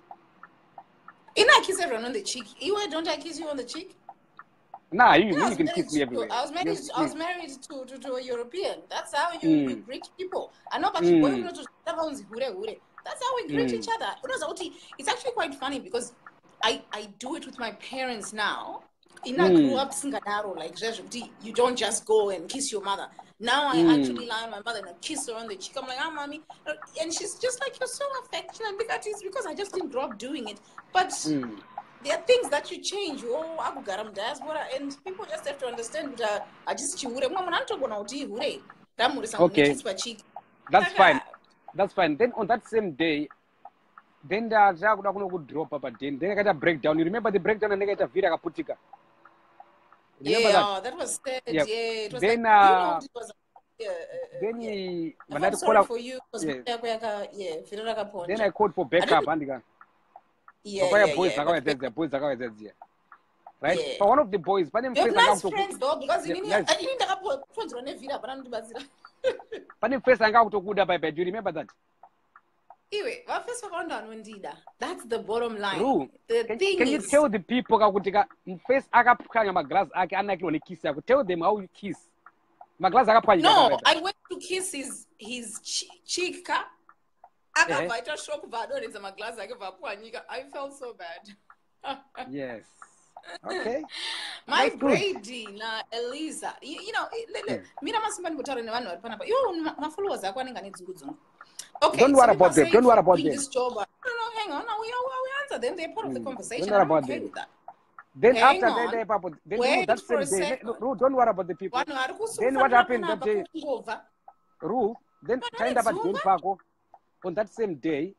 You know, I kiss everyone on the cheek. You don't I kiss you on the cheek? Nah you, Yeah, you can kiss me everywhere I was married. Yes, I was married to, to, to a European. That's how you, Mm. greet people. I know, but Mm. you know, to- that's how we greet Mm. each other. You know, Zauti, It's actually quite funny because I, I do it with my parents now. In I grew Mm. up singadaro like you don't just go and kiss your mother. Now I Mm. actually lie on my mother and I kiss her on the cheek. I'm like, ah, mommy, and she's just like, you're so affectionate. Because it's because I just didn't grow up doing it. But Mm. There are things that you change. Oh akugara mudiaspora and people just have to understand kuti hachisi chihure mumwe munhu anotogona kuti ihure ndamhurisa Okay. pachiki that's fine. That's fine. Then on that same day then ndakuda kuno kudropa padhen then akaita breakdown. You remember the breakdown andakaita vhiri akaputika remember yeah that? oh, that was sad. Yeah. yeah it was Then, like, you know uh, it was yeah, uh, uh, then yeah. he- I felt vandati sorry for you. Yeah. yeah then i called for backup yeah pakauya yeah boys yeah akauya but- dzedzia boys akauya dzedzia right Yeah. but one of the boys pane you have mufesi nice anga friends though because Yeah, inini nice. inini ndakaponzerwa nevhiri hapana kundibatsira pane mufesi anga kutokuda paipai do you remember that iwe vafesi vakawanda vanondida that's the bottom line Ru, the can, thing can you is tell the people kakuti ka mufesi akapwanya maglass ake anakirwa nekiss yako tell them how you kiss maglass akapwanyika No, paipai. I went to kiss his his che- cheek ka. Akabva aita shock bva adoredza maglazi ake bva apwanyika i felt so bad yes okay my brady naeliza you, you know le- le- Mm. mina masimba ndimbotaura nevanhu vari panapa iwo mafollowers ako anenge ane dzungu dzungu Okay, Don't worry about them. Don't worry about them. This no, no, hang on. Now we, we answer them. They're part of the Mm. conversation. Don't worry about them. with that. then Hang after on. that papo then Wait that same day. Ru, don't worry about the people Then what happened that day? Ru, then taenda padheni over. pako on that same day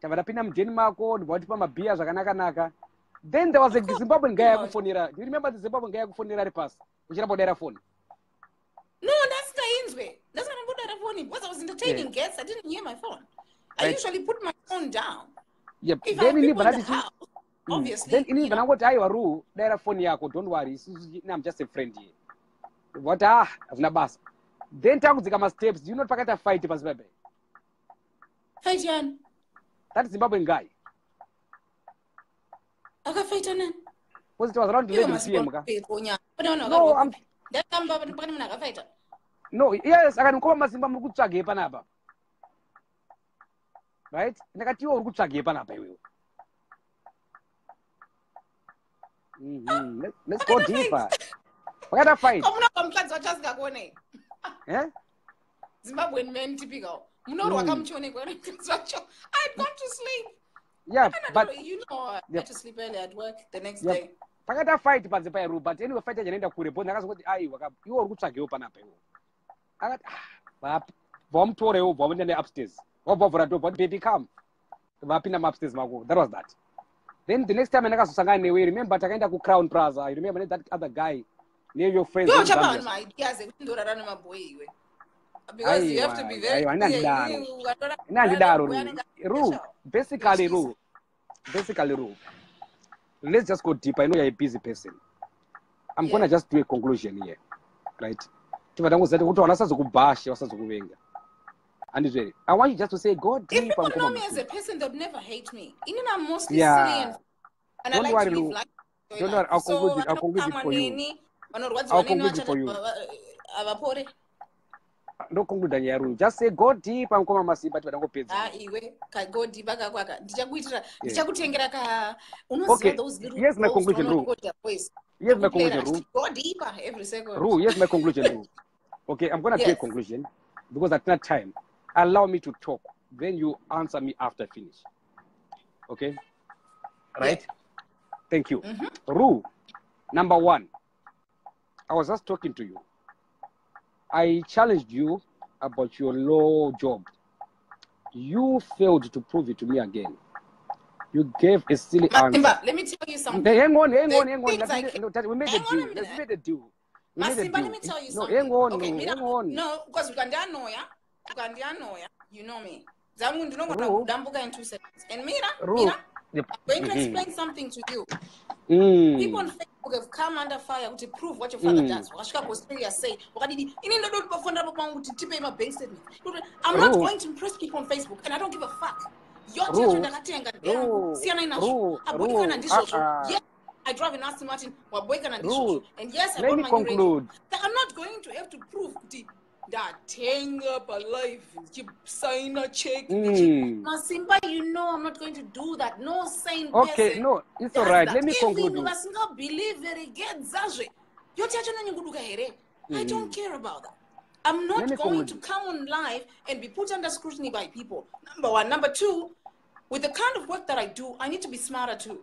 tabva tapinda mudheni mako ndibva tipa mabhiya zvakanaka-naka. Then there was a zimbabwean guy yakufonera do you remember the zimbabwean guy yakufonera ari pasi? Uchirambodera foni No, that's the Innsway. That's what I put that phone. Because I was entertaining guests, I didn't hear my phone. I Right. usually put my phone down. yep If then ini people in the house, obviously, then ini you know, vanangoti aiwa ru daira foni yako. Don't worry. Isusu i'm just a friend here. Vati ah hazvina basa. Then takudzika masteps do you know pakaita fight pasi paipai fight yani. that zimbabwean guy Akafighta nani? because it was around Iwe 11 pm ka masiponya. Pane vanhu no vakabva I'm, kupi? Ndakamba pane pane munhu akafighta. no yes akati mukoma masimba muri kutsvagei panapa right ndakati iwe uri kutsvagei panapa iwewe Mhm. Let- let's go Pakaita deeper pakaita fight Kamunobva mukadzi wacho asikakuonei. eh? Zimbabwean men typical. Munorwa Mm. kamuchionekwa wacho. I'd gone to sleep. yeah but know, you know, I Yep. had to sleep early at work the next Yep. day. pakaita fight panze pairu but anyway fight yacho inoenda kure bo ndakazoti aiwa ka- iwe uri kutsvagewo panapa iwo akati "Ah, vap- vamutorewo bva muende upstairs wabva vhura door but baby come vapinda maupstairs mako that was that then the next time andakazosangana newe remember takaenda kucrown plaza you remember that other guy near your friends Iwo in chapa Zambia? vanhu maidias ekuti ndorara nemabhoyi iwe. Because you have to be very clear. ndidaro. Iwe ukatora- ina handidaro Boy ru ru basically ru basically ru let's just go deeper i know you're a busy person i'm Yeah. gonna just do a conclusion here right tiva tangoziva kuti vanasazokubhasha vasazokuvenga handizvere i want you just to say go If people know me as a person, they would never hate me. Even I'm mostly Yeah. silly and, and I Don't like worry, to live life. Don't worry, I'll conclude it- I'll conclude it for you. I'll conclude it for you. Ndokoncluda nyaya ru just say go deep and come masimba tiva tangopedza ah, ha iwe kagodhipa kakwaka ndichakuitira Yeah. ndichakutengera ka Okay, unoziva those little here's my conclusion, Ru. vanorecorda voice here's my conclusion ru achiti, go deeper ah, every second ru here's my conclusion ru okay i'm gonna do a conclusion because at that time allow me to talk then you answer me after I finish Okay? Right? Thank you. Mhm. Rule number one. I was just talking to you. I challenged you about your law job. You failed to prove it to me again. You gave a silly answer. Masimba, let me tell you something. Hang on, hang The on, hang on. Let's I no, that- we made Hang a deal. Let's make a deal. We made a Masimba, let me tell you No, something. hang on, okay, no, hang on. no, because ukandianoya, ukandianoya, you know me. Zangu ndinogona kudambuka in two seconds. And Mira, Ru. Mira, Yep. Going to Mhm. explain something to you. Mm. People on Facebook have come under fire to prove what your father Mm. does. Wakasvika say, ini ndodo ndipafunda papangu kuti tipe. I'm not Ru. going to impress people on Facebook and I don't give a fuck. Your children ndakatenga ndeyangu, Ru. siyana Ru. inazvo. Abudikana Ru. ndizvozvo. Ah, ah. Yes, I drive an Aston Martin, waboekana Ru. ndizvozvo. And yes, I Let me my new radio. conclude. I'm not going to have to prove kuti ndatenga sign a check. Mm. Simba, you know i'm not going to do that. No sane Okay, person. no, it's all right. that. Let me conclude. vasingabhilieve regedzazve yoti yacho nanyunguduka here. I Mm. don't care about that. I'm not going to come on live and be put under scrutiny by people. Number one. Number two with the kind of work that i do i need to be smarter too.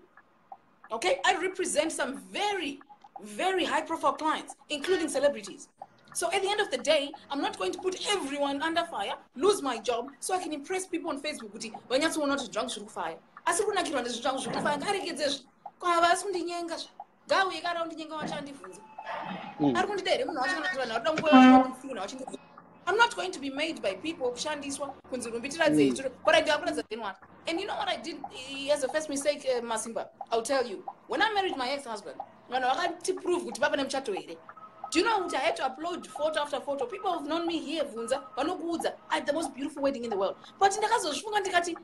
Okay? I represent some very very high profile clients including celebrities so at the end of the day i'm not going to put everyone under fire lose my job so i can impress people on facebook kuti vanyatsoona kuti zvangu zviri kufaya asi kunakirwa ndezvi zvangu zviri kufaya ngaregedzezve kwava asi kundinyenga zve ngauye kana kundinyenga wachandibvunza Mm. ari kundida here munhu wacho kana kuti vanhu varida nguvaafuna wachindibvunza I'm not going to be made by people kushandiswa kunzi rumbitiradze Mm. but I ndakuradza then what and you know what I did eh, as a first mistake uh, Masimba? I'll tell you. When I married my ex-husband vanhu vakati prove kuti pava nemuchato here do you know kuti I had to upload photo after photo? People have known me here bvunza vanokuudza I the most beautiful wedding in the world. But ndakazozvifunga ndikati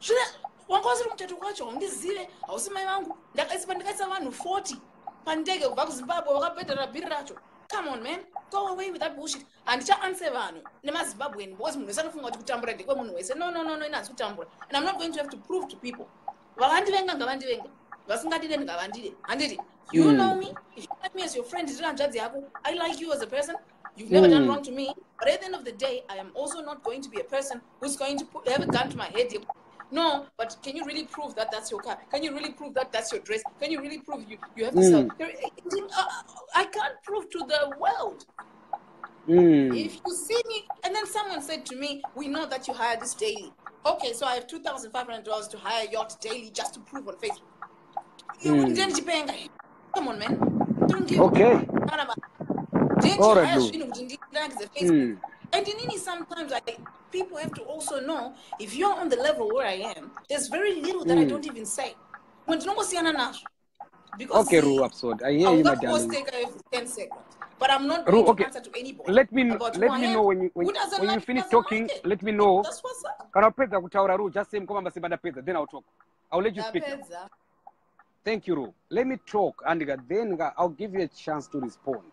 zvine wanga usiri muchato kwacho? Haundizive hausi mai vangu? Ndakaisa ndakaisa vanhu 40 pandege kubva kuzimbabwe vakabhedhara bhiri racho. Come on man. Go away with that bullshit. Handichaanse vanhu nemazimbabweni because munhu wese anofunga kuti kutambura ndekwemunhu wese. No no no no inhanzi kutambura. And i'm not going to have to prove to people. Vakandivenga ngavandivenga vasingadide ngavandide. Handiti you Mm. know me if you like me as your friend yako i like you as a person you've never done Mm. wrong to me but at the end of the day i am also not going to be a person who's going to put, have a gun to my head no, but can you really prove that that's your car? Can you really prove that that's your dress? Can you really prove you, you have this? Mm. uh, I can't prove to the world. Mm. If you see me, and then someone said to me, We know that you hire this daily. Okay, so I have $2,500 to hire yacht daily just to prove on Facebook. You Mm. wouldn't. Come on, man. Don't give Okay. None of Didn't All you right, hire Lou. Shinu kuti ndinangidze Facebook? Mm. And in any sometimes I people have to also know if you're on the level where I am, there's very little that I Mm. don't even say. When. Because Okay, Ru, absurd. I hear will you, my darling. take 10 seconds. But I'm not Ru, okay. answer to anybody. Let me let me know when you when, when you like it finish like talking. it. Let me know. That's what's up. Kana upedza kutaura Ru, just say mukoma masimba ndapedza. Then I'll talk. I'll let you speak. now. Thank you, Ru. Let me talk, and then I'll give you a chance to respond.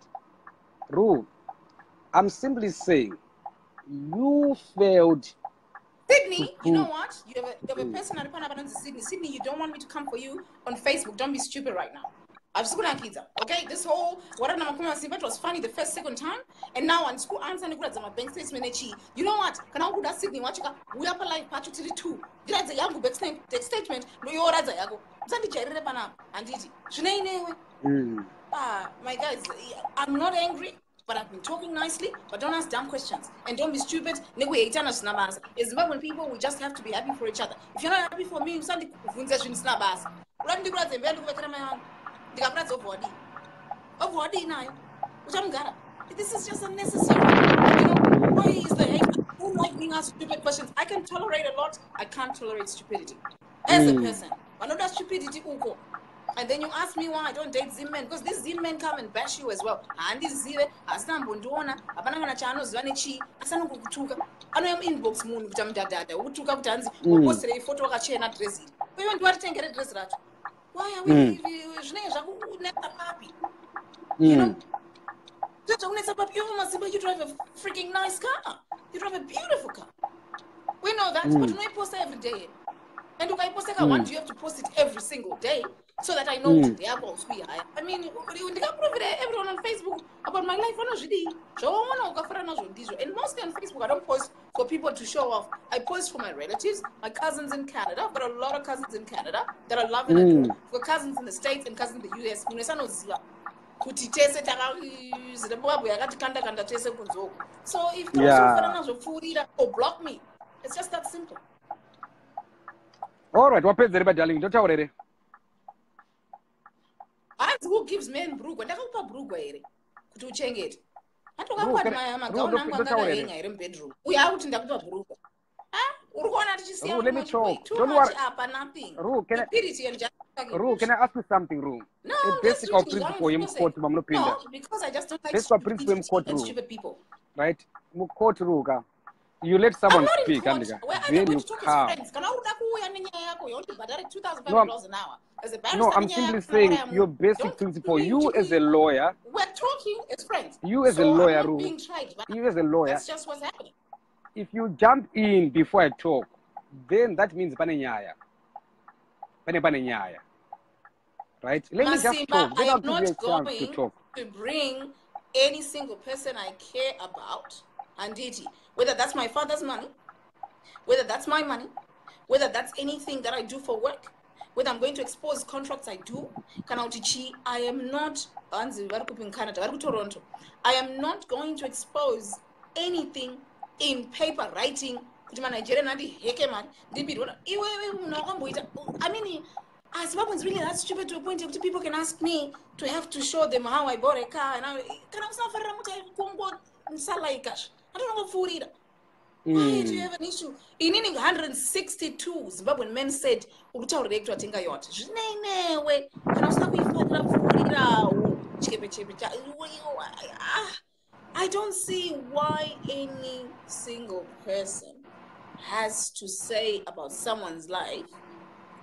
Ru, I'm simply saying, you failed. Sydney, you know what? You have a, you have a Mm. person at Panama Sydney. Sydney, you don't want me to come for you on Facebook. Don't be stupid right now. I've just gonna. Okay, this whole what I'm gonna see it was funny the first second time, and now on school answer nikuradza my bank statement echi. You know what? Kana ukuda Sydney wachika uya pa live pacho tiri two. Ndiradza yangu bank statement ndoyoradza yako. Musandijairire panapa. Handiti. Zvine inewe. My guys, I'm not angry, but I've been talking nicely. But don't ask dumb questions and don't be stupid. Basa. As Zimbabwean people, we just have to be happy for each other. If you're not happy for me, usandikuvhunza zvinhu zvisina basa. Urati ndikuradze mberi ndikuvekera mai vangu. Ndikakuradza obva wadii. Obva nayo. Uchamugara. This is just unnecessary. You know, why is the hate? I don't like being asked stupid questions. I can tolerate a lot. I can't tolerate stupidity. As a Mm. person. Vanoda stupidity uko. And then you ask me why I don't date Zim men because these Zim men come and bash you as well. handizive hasina mbondiona hapana kana chaanoziva nechii asi anongokutuka anoya muinbox munhu kuti amudhadhadha wokutuka kuti hanzi Mm. wopostirei foto wakachena dhirezi iri iwe ndiwaritengere dhirezi racho waya Mm. zvinenge zvakunetsa papi you know Mm. Just unless about you, drive a freaking nice car. You drive a beautiful car. We know that, Mm. but you know you post every day. And post it Mm. once, you have to post it every single day so that I know Mm. they are both we are. I mean, ndikaprove everyone on Facebook about my life vanozvidii zvawaona ukafara nazvo ndizvo and mostly on facebook i don't post for people to show off. I post for my relatives, my cousins in Canada. I've got a lot of cousins in Canada that I love and Mm. adore. I've got cousins in the States and cousins in the US. You know, sanoziva kuti tese takazimbabwe yakatikanda kanda tese kunzoko so if tosofana nazvopfuurira or block me it's just that simple all right wapedza here darling ndotaura here hanzi who gives men brugwa ndakakupa brugwa here? Kuti uchengete? Can magauni angu angakahenga here mubedroom? Uye akuti ndakupa brugwa uri kuona tichisiya Ru, let me talk. too Don't much worry. apa nothing. Ru, can I- Stupidity and just fucking ru can i ask you something ru No, a that's basic really of principle yemukoti to No, because I just don't like Basic stupid principle idiots court stupid people. right? Mukoti ruka you let someone speak andika. Then you to talk as come? Kana uda kuuya nenyaya yako yondibhadhare two thousand No, I'm- dollars an hour. As a no i'm simply saying unauraya your basic principle you as a lawyer We're talking as friends. You as a lawyer, Ru. tried. You as a lawyer that's just what's happening. if you jump in before i talk then that means pane nyaya pane pane nyaya right let me just talk then i'll am give you a not chance to going talk to bring any single person I care about, Anditi, whether that's my father's money, whether that's my money, whether that's anything that I do for work, whether I'm going to expose contracts I do, kana kuti chi, I am not, hanzi vari kupi in Canada, vari kuToronto. I am not going to expose anything in paper writing kuti manigerian andiheke mari ndibirwa iwewe munhu wakamboita i mean as Zimbabweans really that stupid to a point that people can ask me to have to show them how I bought a car and kana usafarira muti kungo nsalaika andinongopfuurira why do you have an issue? Inini 162 zimbabwean men said uri kutaurire kuti watenga yacht zvineinewe kana usina kuifanira pfuurirawo chikepechepe Ah, i don't see why any single person has to say about someone's life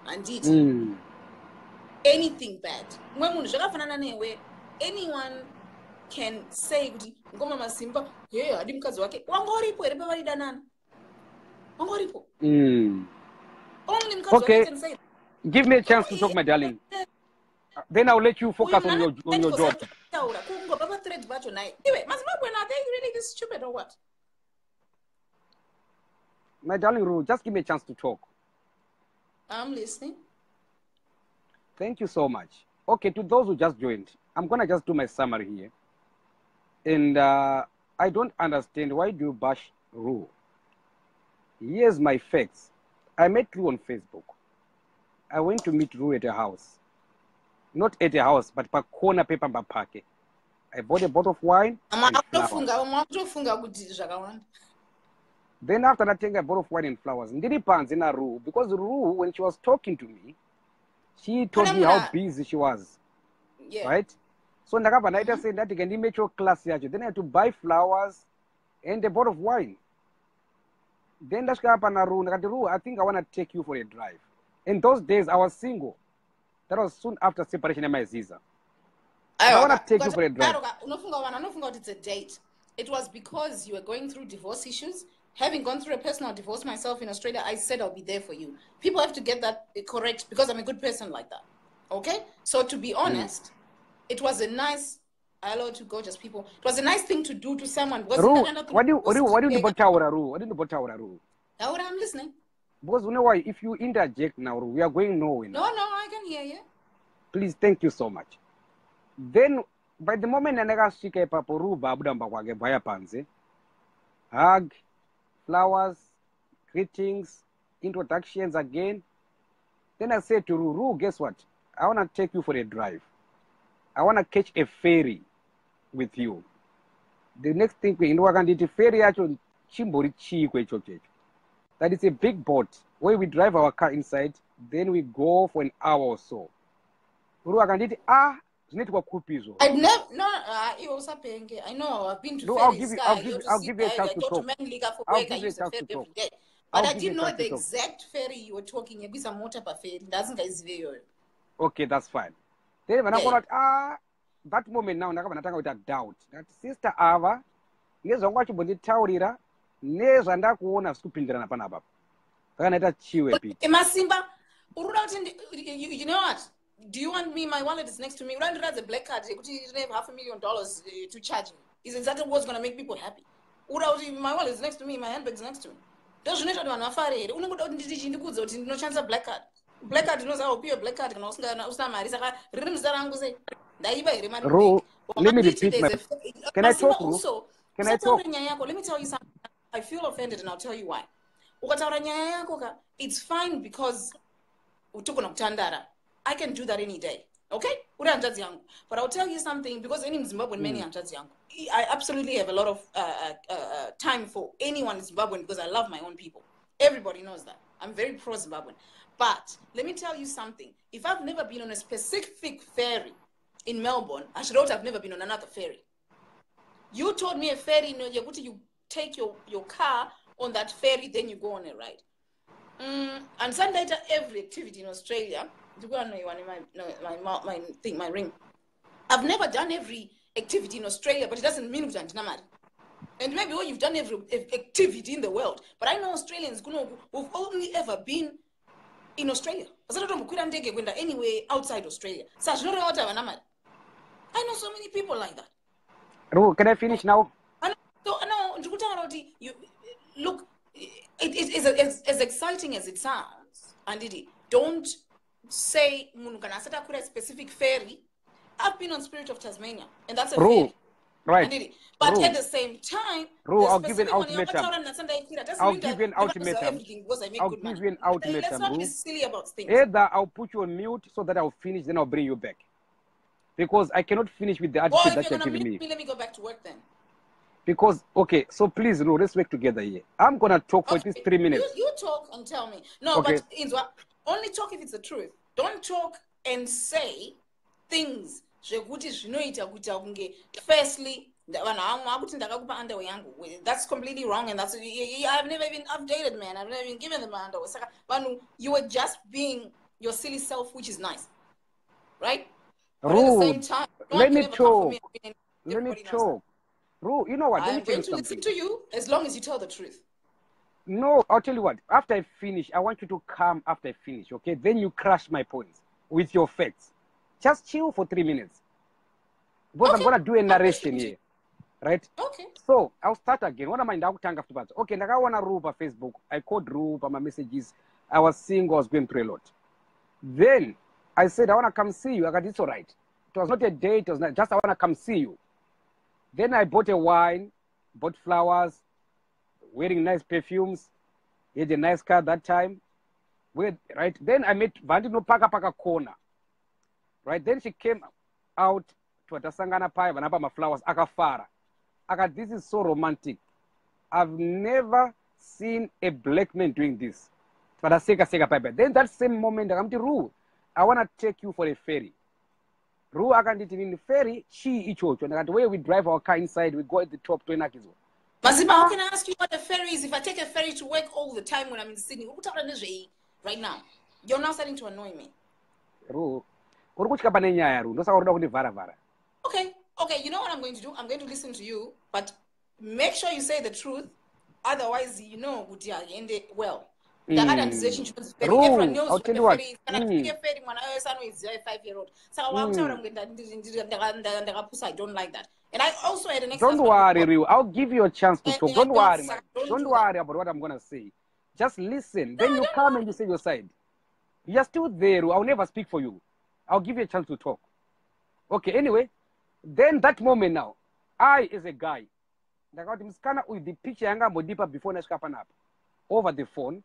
anditi Mm. anything bad. Mumwe munhu zvakafanana newe anyone can say kuti ngoma masimba he hadi mukadzi wake. Wanga uripo here pavaidanana uripo? Mm. only mukadzi Okay. wake can say give me a chance to talk my darling. Then i'll let you focus on your on your job. taura kungobva pathread pacho naye. Iwe mazimbabwen are they really this stupid or what? My darling Ru, just give me a chance to talk. I'm listening. Thank you so much. Okay, to those who just joined, I'm gonna just do my summary here. And uh, I don't understand why do you bash Ru? Here's my facts. I met Ru on Facebook. I went to meet Ru at a house. Not at a house, but pa corner paper park. I bought a bottle of wine. and flowers. makutofunga makutofunga kuti zvakawanda Then after that, take a bottle of wine and flowers. Ndiri panzi na Ru because Ru, when she was talking to me, she told me how busy she was. yeah right so ndakabva ndaita sei ndati kandimecho class yacho. Then i had to buy flowers and a bottle of wine. Then ndasvika pana ru ndakati i think i want to take you for a drive. In those days i was single. That was soon after separation yamaiziza I wanna take you for a drive. unofunga vanhu anofunga kuti it's a date. It was because you were going through divorce issues. Having gone through a personal divorce myself in australia i said i'll be there for you. People have to get that correct because i'm a good person like that. Okay? So to be honest it was a nice hello to gorgeous people. It was a nice thing to do to someone. Because ru what do you what do you what do you divorce ndimbotaura ru? What do you ndimbotaura ru? Laura, i'm listening. Because you know why? If you interject now we are going nowhere now. no no i can hear you. Please thank you so much. Then by the moment andakasvika ipapo rubva abuda mba kwake bvaya panze hug flowers greetings introductions again. Then i said to ru ru guess what? I want to take you for a drive i want to catch a ferry with you the next thing ndo wakanditi ferry yacho chimbori chiko icho that is a big boat where we drive our car inside then we go for an hour or so ru akanditi ah zvinoitwa never no uh usapenge. I know I've been to No, I'll give you- I'll give go you- to I'll give you a chance to talk. I'll give you a chance to talk. But I a didn't know the exact ferry you were talking yekuisa mota paferry. Ndazingaizive iyoyo. okay that's fine then Yeah. vanakona kuti ah that moment now ndakabva ndatanga kuita doubt ndati sister ava nezvangu achimbonditaurira nezvandakuona zvisi kupindirana panapa saka ndaita chiwe piti Masimba, uruda kuti ndi- you, know what? Do you want me? My wallet is next to me. Urandiradze black card yekuti have half a million dollars uh, to charge me. Isn't that what's going to make people happy? uda kuti my wallet is next to me my handbag is next to me ndozvinoita kuti vanhu vafare here unongoda kuti nditi chindikudza kuti ndinoshandisa black card black card inoziva upiwe black card kana usina mari saka riri muzita rangu sei ndaiba here mari let me repeat my- Can I talk, also, Can I talk? nyaya yako let me tell you something. I feel offended and i'll tell you why. Ukataura nyaya yako ka it's fine because kutandara. I can do that any day okay? Uri hanzvadzi yangu. But i'll tell you something because any zimbabwean many hanzvadzi yangu. I absolutely have a lot of uh, uh, uh, time for anyone in zimbabwean because i love my own people. Everybody knows that. I'm very pro zimbabwean but let me tell you something. If i've never been on a specific ferry in melbourne i should have never been on another ferry. You told me a ferry you know, you take your, your car on that ferry then you go on a ride mm, and sundaita every activity in australia ndikuanoiwa my, no, my, my, my thing my ring? I've never done every activity in australia but it doesn't mean kuti handina mari and maybe when you've done every activity in the world. But i know australians who've only ever been in australia. Vasatotombokwira ndege kuenda anywhere outside australia. Sa zvinoreva kuti havana mari? I know so many people like that. Ru, can I finish now? So no ndikutaura kuti you look it, it is as, as exciting as it sounds anditi don't say munhu kana asati akwira specific ferry i've been on spirit of tasmania and that's a Ru, ferry right. but at the same time I'll give you an ultimatum. yawakataura ndasandaikwira doesn't I'll give you an ultimatum. I'll give you an ultimatum. let's not be silly about things Either I'll put you on mute so that I'll finish, then I'll bring you back. Because I cannot finish with the attitude if that you're you're giving me. me let me go back to work then Because, okay, so please, Ru, let's work together here. I'm going to talk for at least three minutes. You, you talk and tell me. No, Okay. but Inzwa, only talk if it's the truth. Don't talk and say things zvekuti zvinoita kuti kunge firstly vanhu vamwe akuti ndakakupa underwear yangu that's completely wrong and that's i've never even i've dated man i've never even given them underwear saka vanhu you were just being your silly self which is nice right time let me can ever come for me talk. Let me everybody knows that. talk. Ru, you know what? I'm going to listen to you as long as you tell the truth No, I'll tell you what. After I finish, I want you to come after I finish, okay? Then you crush my points with your facts. Just chill for three minutes. Because I'm gonna do a narration here, right? okay So I'll start again. What am I ndakutanga afterwards? Okay, ndakaona Ru pa Facebook. I called Ru pa my messages. I was seeing I was going through a lot. Then I said I wanna come see you. I got it's all right. It was not a date. It was not just I wanna come see you. Then I bought a wine, bought flowers, wearing nice perfumes. He had a nice car that time. With right. Then I met Vandino Paka Paka corner. Right. Then she came out to Atasangana Pai, Vanapa my flowers, Akafara. Aka, this is so romantic. I've never seen a black man doing this. But I say, Seka Pai. Then that same moment, I'm to Ru, I want to take you for a ferry. Ru akanditi in ferry, she ichocho. And the way we drive our car inside, we go at the top to Enakizo. Mazima, how can I ask you what a ferry is? If I take a ferry to work all the time when I'm in Sydney, nezvei right now? You're now starting to annoy me. Ru, uri kutya pane nyaya ru ndosaka unoda kundivhara vhara Okay, okay, you know what I'm going to do? I'm going to listen to you, but make sure you say the truth. Otherwise, you know, kuti haende well. ndakada handizive chinhu chinonzi ferry Ru, everyone knows I'll what tell a you what. ferry is kana Mm. kufike ferry mwana wese anoiziva a5 year old saka wakutaura kunge ndandi- ndiri- ndiri- ndaka- ndaka- ndakapusa i don't like that and i also had an don't worry. Ru, i'll give you a chance to Eh, talk eh, don't worry don't don't worry about what i'm gonna say just listen then you come and you say your side you're still there i'll never speak for you i'll give you a chance to talk. Okay anyway then that moment now i as a guy ndakati musikana uyu the picture yanga ambodipa before ndasvika panapa over the phone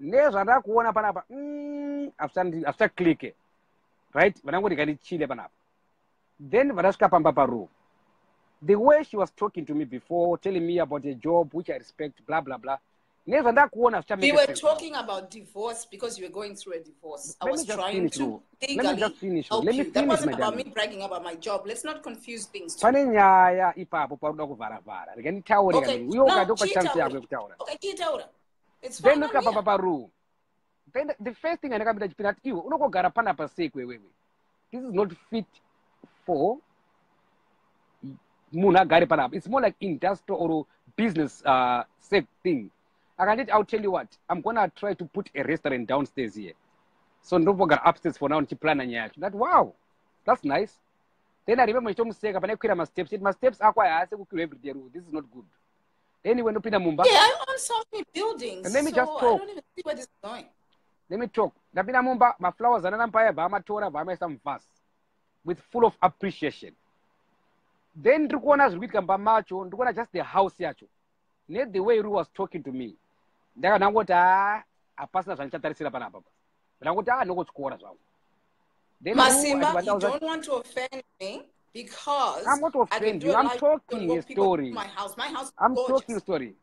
nezvandakuona panapa mm, hazvichaklike right? Vanangoti kandichile panapa then vandasvika pamba paroom the way she was talking to me before telling me about a job which i respect blah blah blah we were talking about divorce because you were going through a divorce. I Let me was trying finish, to Ru. Let me just finish, help Let me you. That wasn't about me bragging about my job. Let's not confuse things. pane nyaya ipapo paruda kuvharavhara rega nditaure Okay, uyo no, ukatopa chance yako yekutaura Okay, chitaura. It's fine. then I'm nosvika here. papa paroom then the- first thing andakambira chipinda ati iwe unongogara panapa sei kwewewe this is not fit for munhu agare panapa it's more like industrial or business uh, set thing akanditi i'll tell you what. I'm gonna try to put a restaurant downstairs here. So ndombogara upstairs for now ndichiplana nyaya yacho that wow that's nice. Then i pane kukwira masteps iti masteps ako haasi kukwirwa everyday rule this? Is not good. Anyway ndopinda mumba Yeah, I own so many buildings. And let me so just I talk. don't even see where this is going. let me talk. Ndapinda mumba maflowers ananampaya vaamatora vaamaisa muvhasi with full of appreciation. Then ndiri kuona zviri kuitika mba macho. Ndiri kuona just the house here. yacho nethe way ru was talking to me ndakanangoti ha hapasina zvanichatarisira panapa pa ndangoti a nokotyora zvangu then Ru Masimba, you achibandauza don't want to offend me because I'm not I can offend do you. a I'm live talking video a where people story. to My house, my house is i'm gorgeous. talking story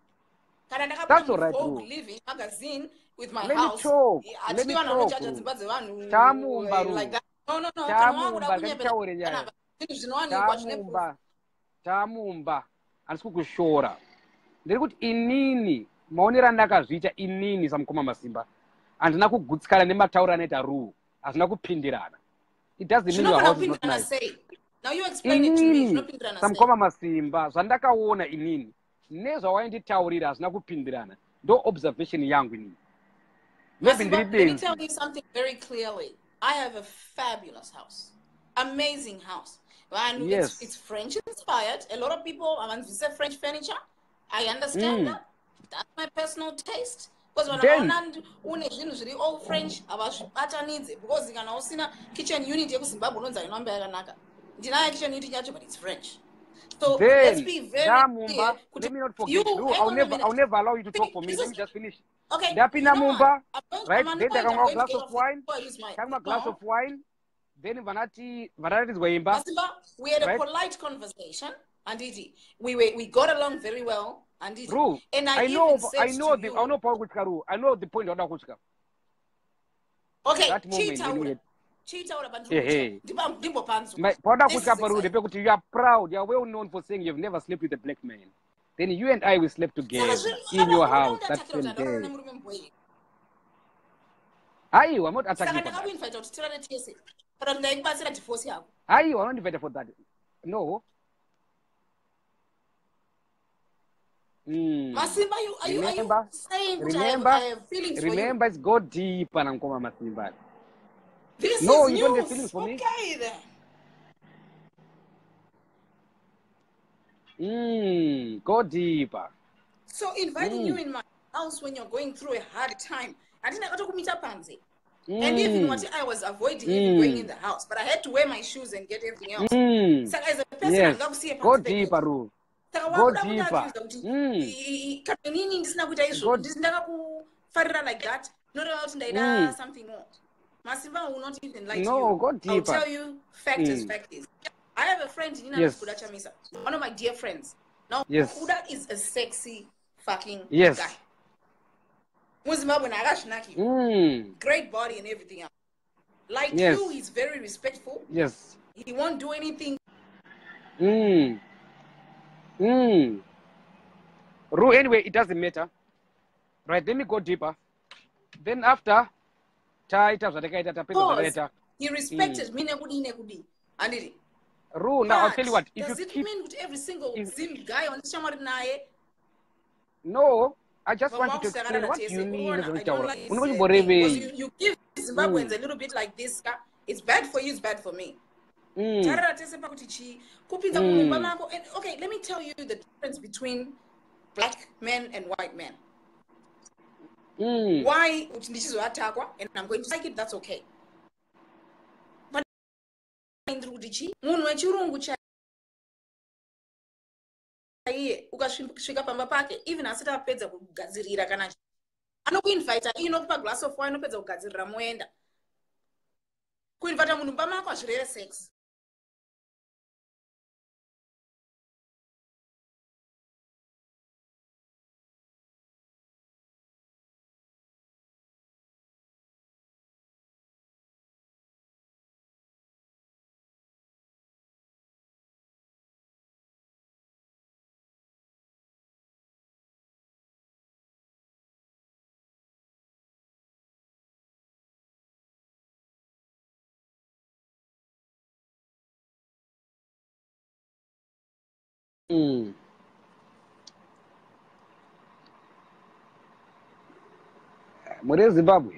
Kana That's ndakapinda all right, muvogue Ru. living magazine with my Let me house. talk. Yeah, Let me hatidi vanhu talk, vanojaja Ru. dzimba dzevanhu Chamumba, Ru. like that. No, no, no. Kana wakuda chamumba kunyepera nganditaure nyaya panapa, zvinhu zvinowanikwa zvine proof. chamumba chamumba handisi kukushora ndiri kuti inini maonero andakazviita inini samukoma masimba handina kugutsikana nematauro anoita ruu hazvina kupindirana it doesn't mean your house is not nice sei? Now you explain it to me. inini samukoma masimba zvandakaona inini nezvawainditaurira hazvina kupindirana ndo observation yangu inini maybe ndiri let me tell benzi you something very clearly. I have a fabulous house, amazing house. And Yes. it's, it's French inspired. A lot of people, I mean, you say French furniture. I understand Mm. that. That's my personal taste. Because when Then- I une zvinhu zviri all French, havazvibatanidze. Because kana usina kitchen unit yekuzimbabwe unonzi hainamba yakanaka. Ndinayo kitchen unit yacho, but it's French. So let's be very ndamumba clear. let me not forget Ru, hang I'll never. I'll never allow you to talk for me let is- me just finish Okay. you know what? mumba I'm right I'm then ndakamwa I'm going glass of wine I my- takamwa glass of wine then vanati vanaratidzwa imba Masimba, we had a polite conversation, and it, we were, we got along very well, and it, ru and I, i know i know the you, i know paul kutyika ru i know the point wauda kutya okay, that moment when we chitaura, had- chitaura Ehe. bandikutya, ndimbo panzo. My- pauda This kutya is paru exciting. ndepekuti you are proud you are well known for saying you've never slept with a black man then you and i will sleep together in your house that same day aiwa i'm not attacking for that ndakakuinvita kuti tirare tese kana kuti ndaikubatsira divorce yako aiwa unondivheta for that no Mm. masimba you, are you, are you Remember- saying kuti I have, remember- I have feelings for you remember it's go deeper namkoma masimba this No, is you don't have feelings for me. okay then mm, go deeper So inviting Mm. you in my house when you're going through a hard time. I didn't have to meet up panze. And even Mm, what I was avoiding Mm. going in the house, but I had to wear my shoes and get everything else. mm, Saka as a person yes go panze deeper ru Saka go deeper. kutakuudza kuti Mm. i- i- kana inini ndisina kuita izvo ndisi ndakakufarira like that? Noreva kuti ndaida Mm. something more. Masimba will not even to No, you. Go i'll tell you fact Mm. fact is. I have a friend nina Yes. kuda chamisa. One of my dear friends. Now Yes. kuda is a sexy fucking Yes. guy. Mm, great body and everything else. Like Yes. you he's very respectful. Yes. He won't do anything. Mm, mm. ru anyway it doesn't matter. Right let me go deeper. Then after taita zvatakaita tapedza he respected me nekudi nekudi anditi ru now i'll tell you what if does you it keep mean with every single if- zim guy on wandishamwari naye? No i just want to explain what you mean unoona i don't nezvinotaura like this, thing, 'cause you, you give zimbabweans a little bit like this it's bad for you it's bad for me. Mm, tarira tese pakuti chii kupinza Mm. mumba mako. And okay let me tell you the difference between black men and white men. Mm. why kuti ndichizoatakwa and i'm going to like it that's okay. But ndiri kuti chii munhu wechirungu chaiye ukasvika pamba pake even asati apedza kugadzirira kana anokuinvita inokupa glass of wine unopedza kugadzirira moenda kuinvita munhu mumba mako hazvireve sex Mm. muri zimbabwe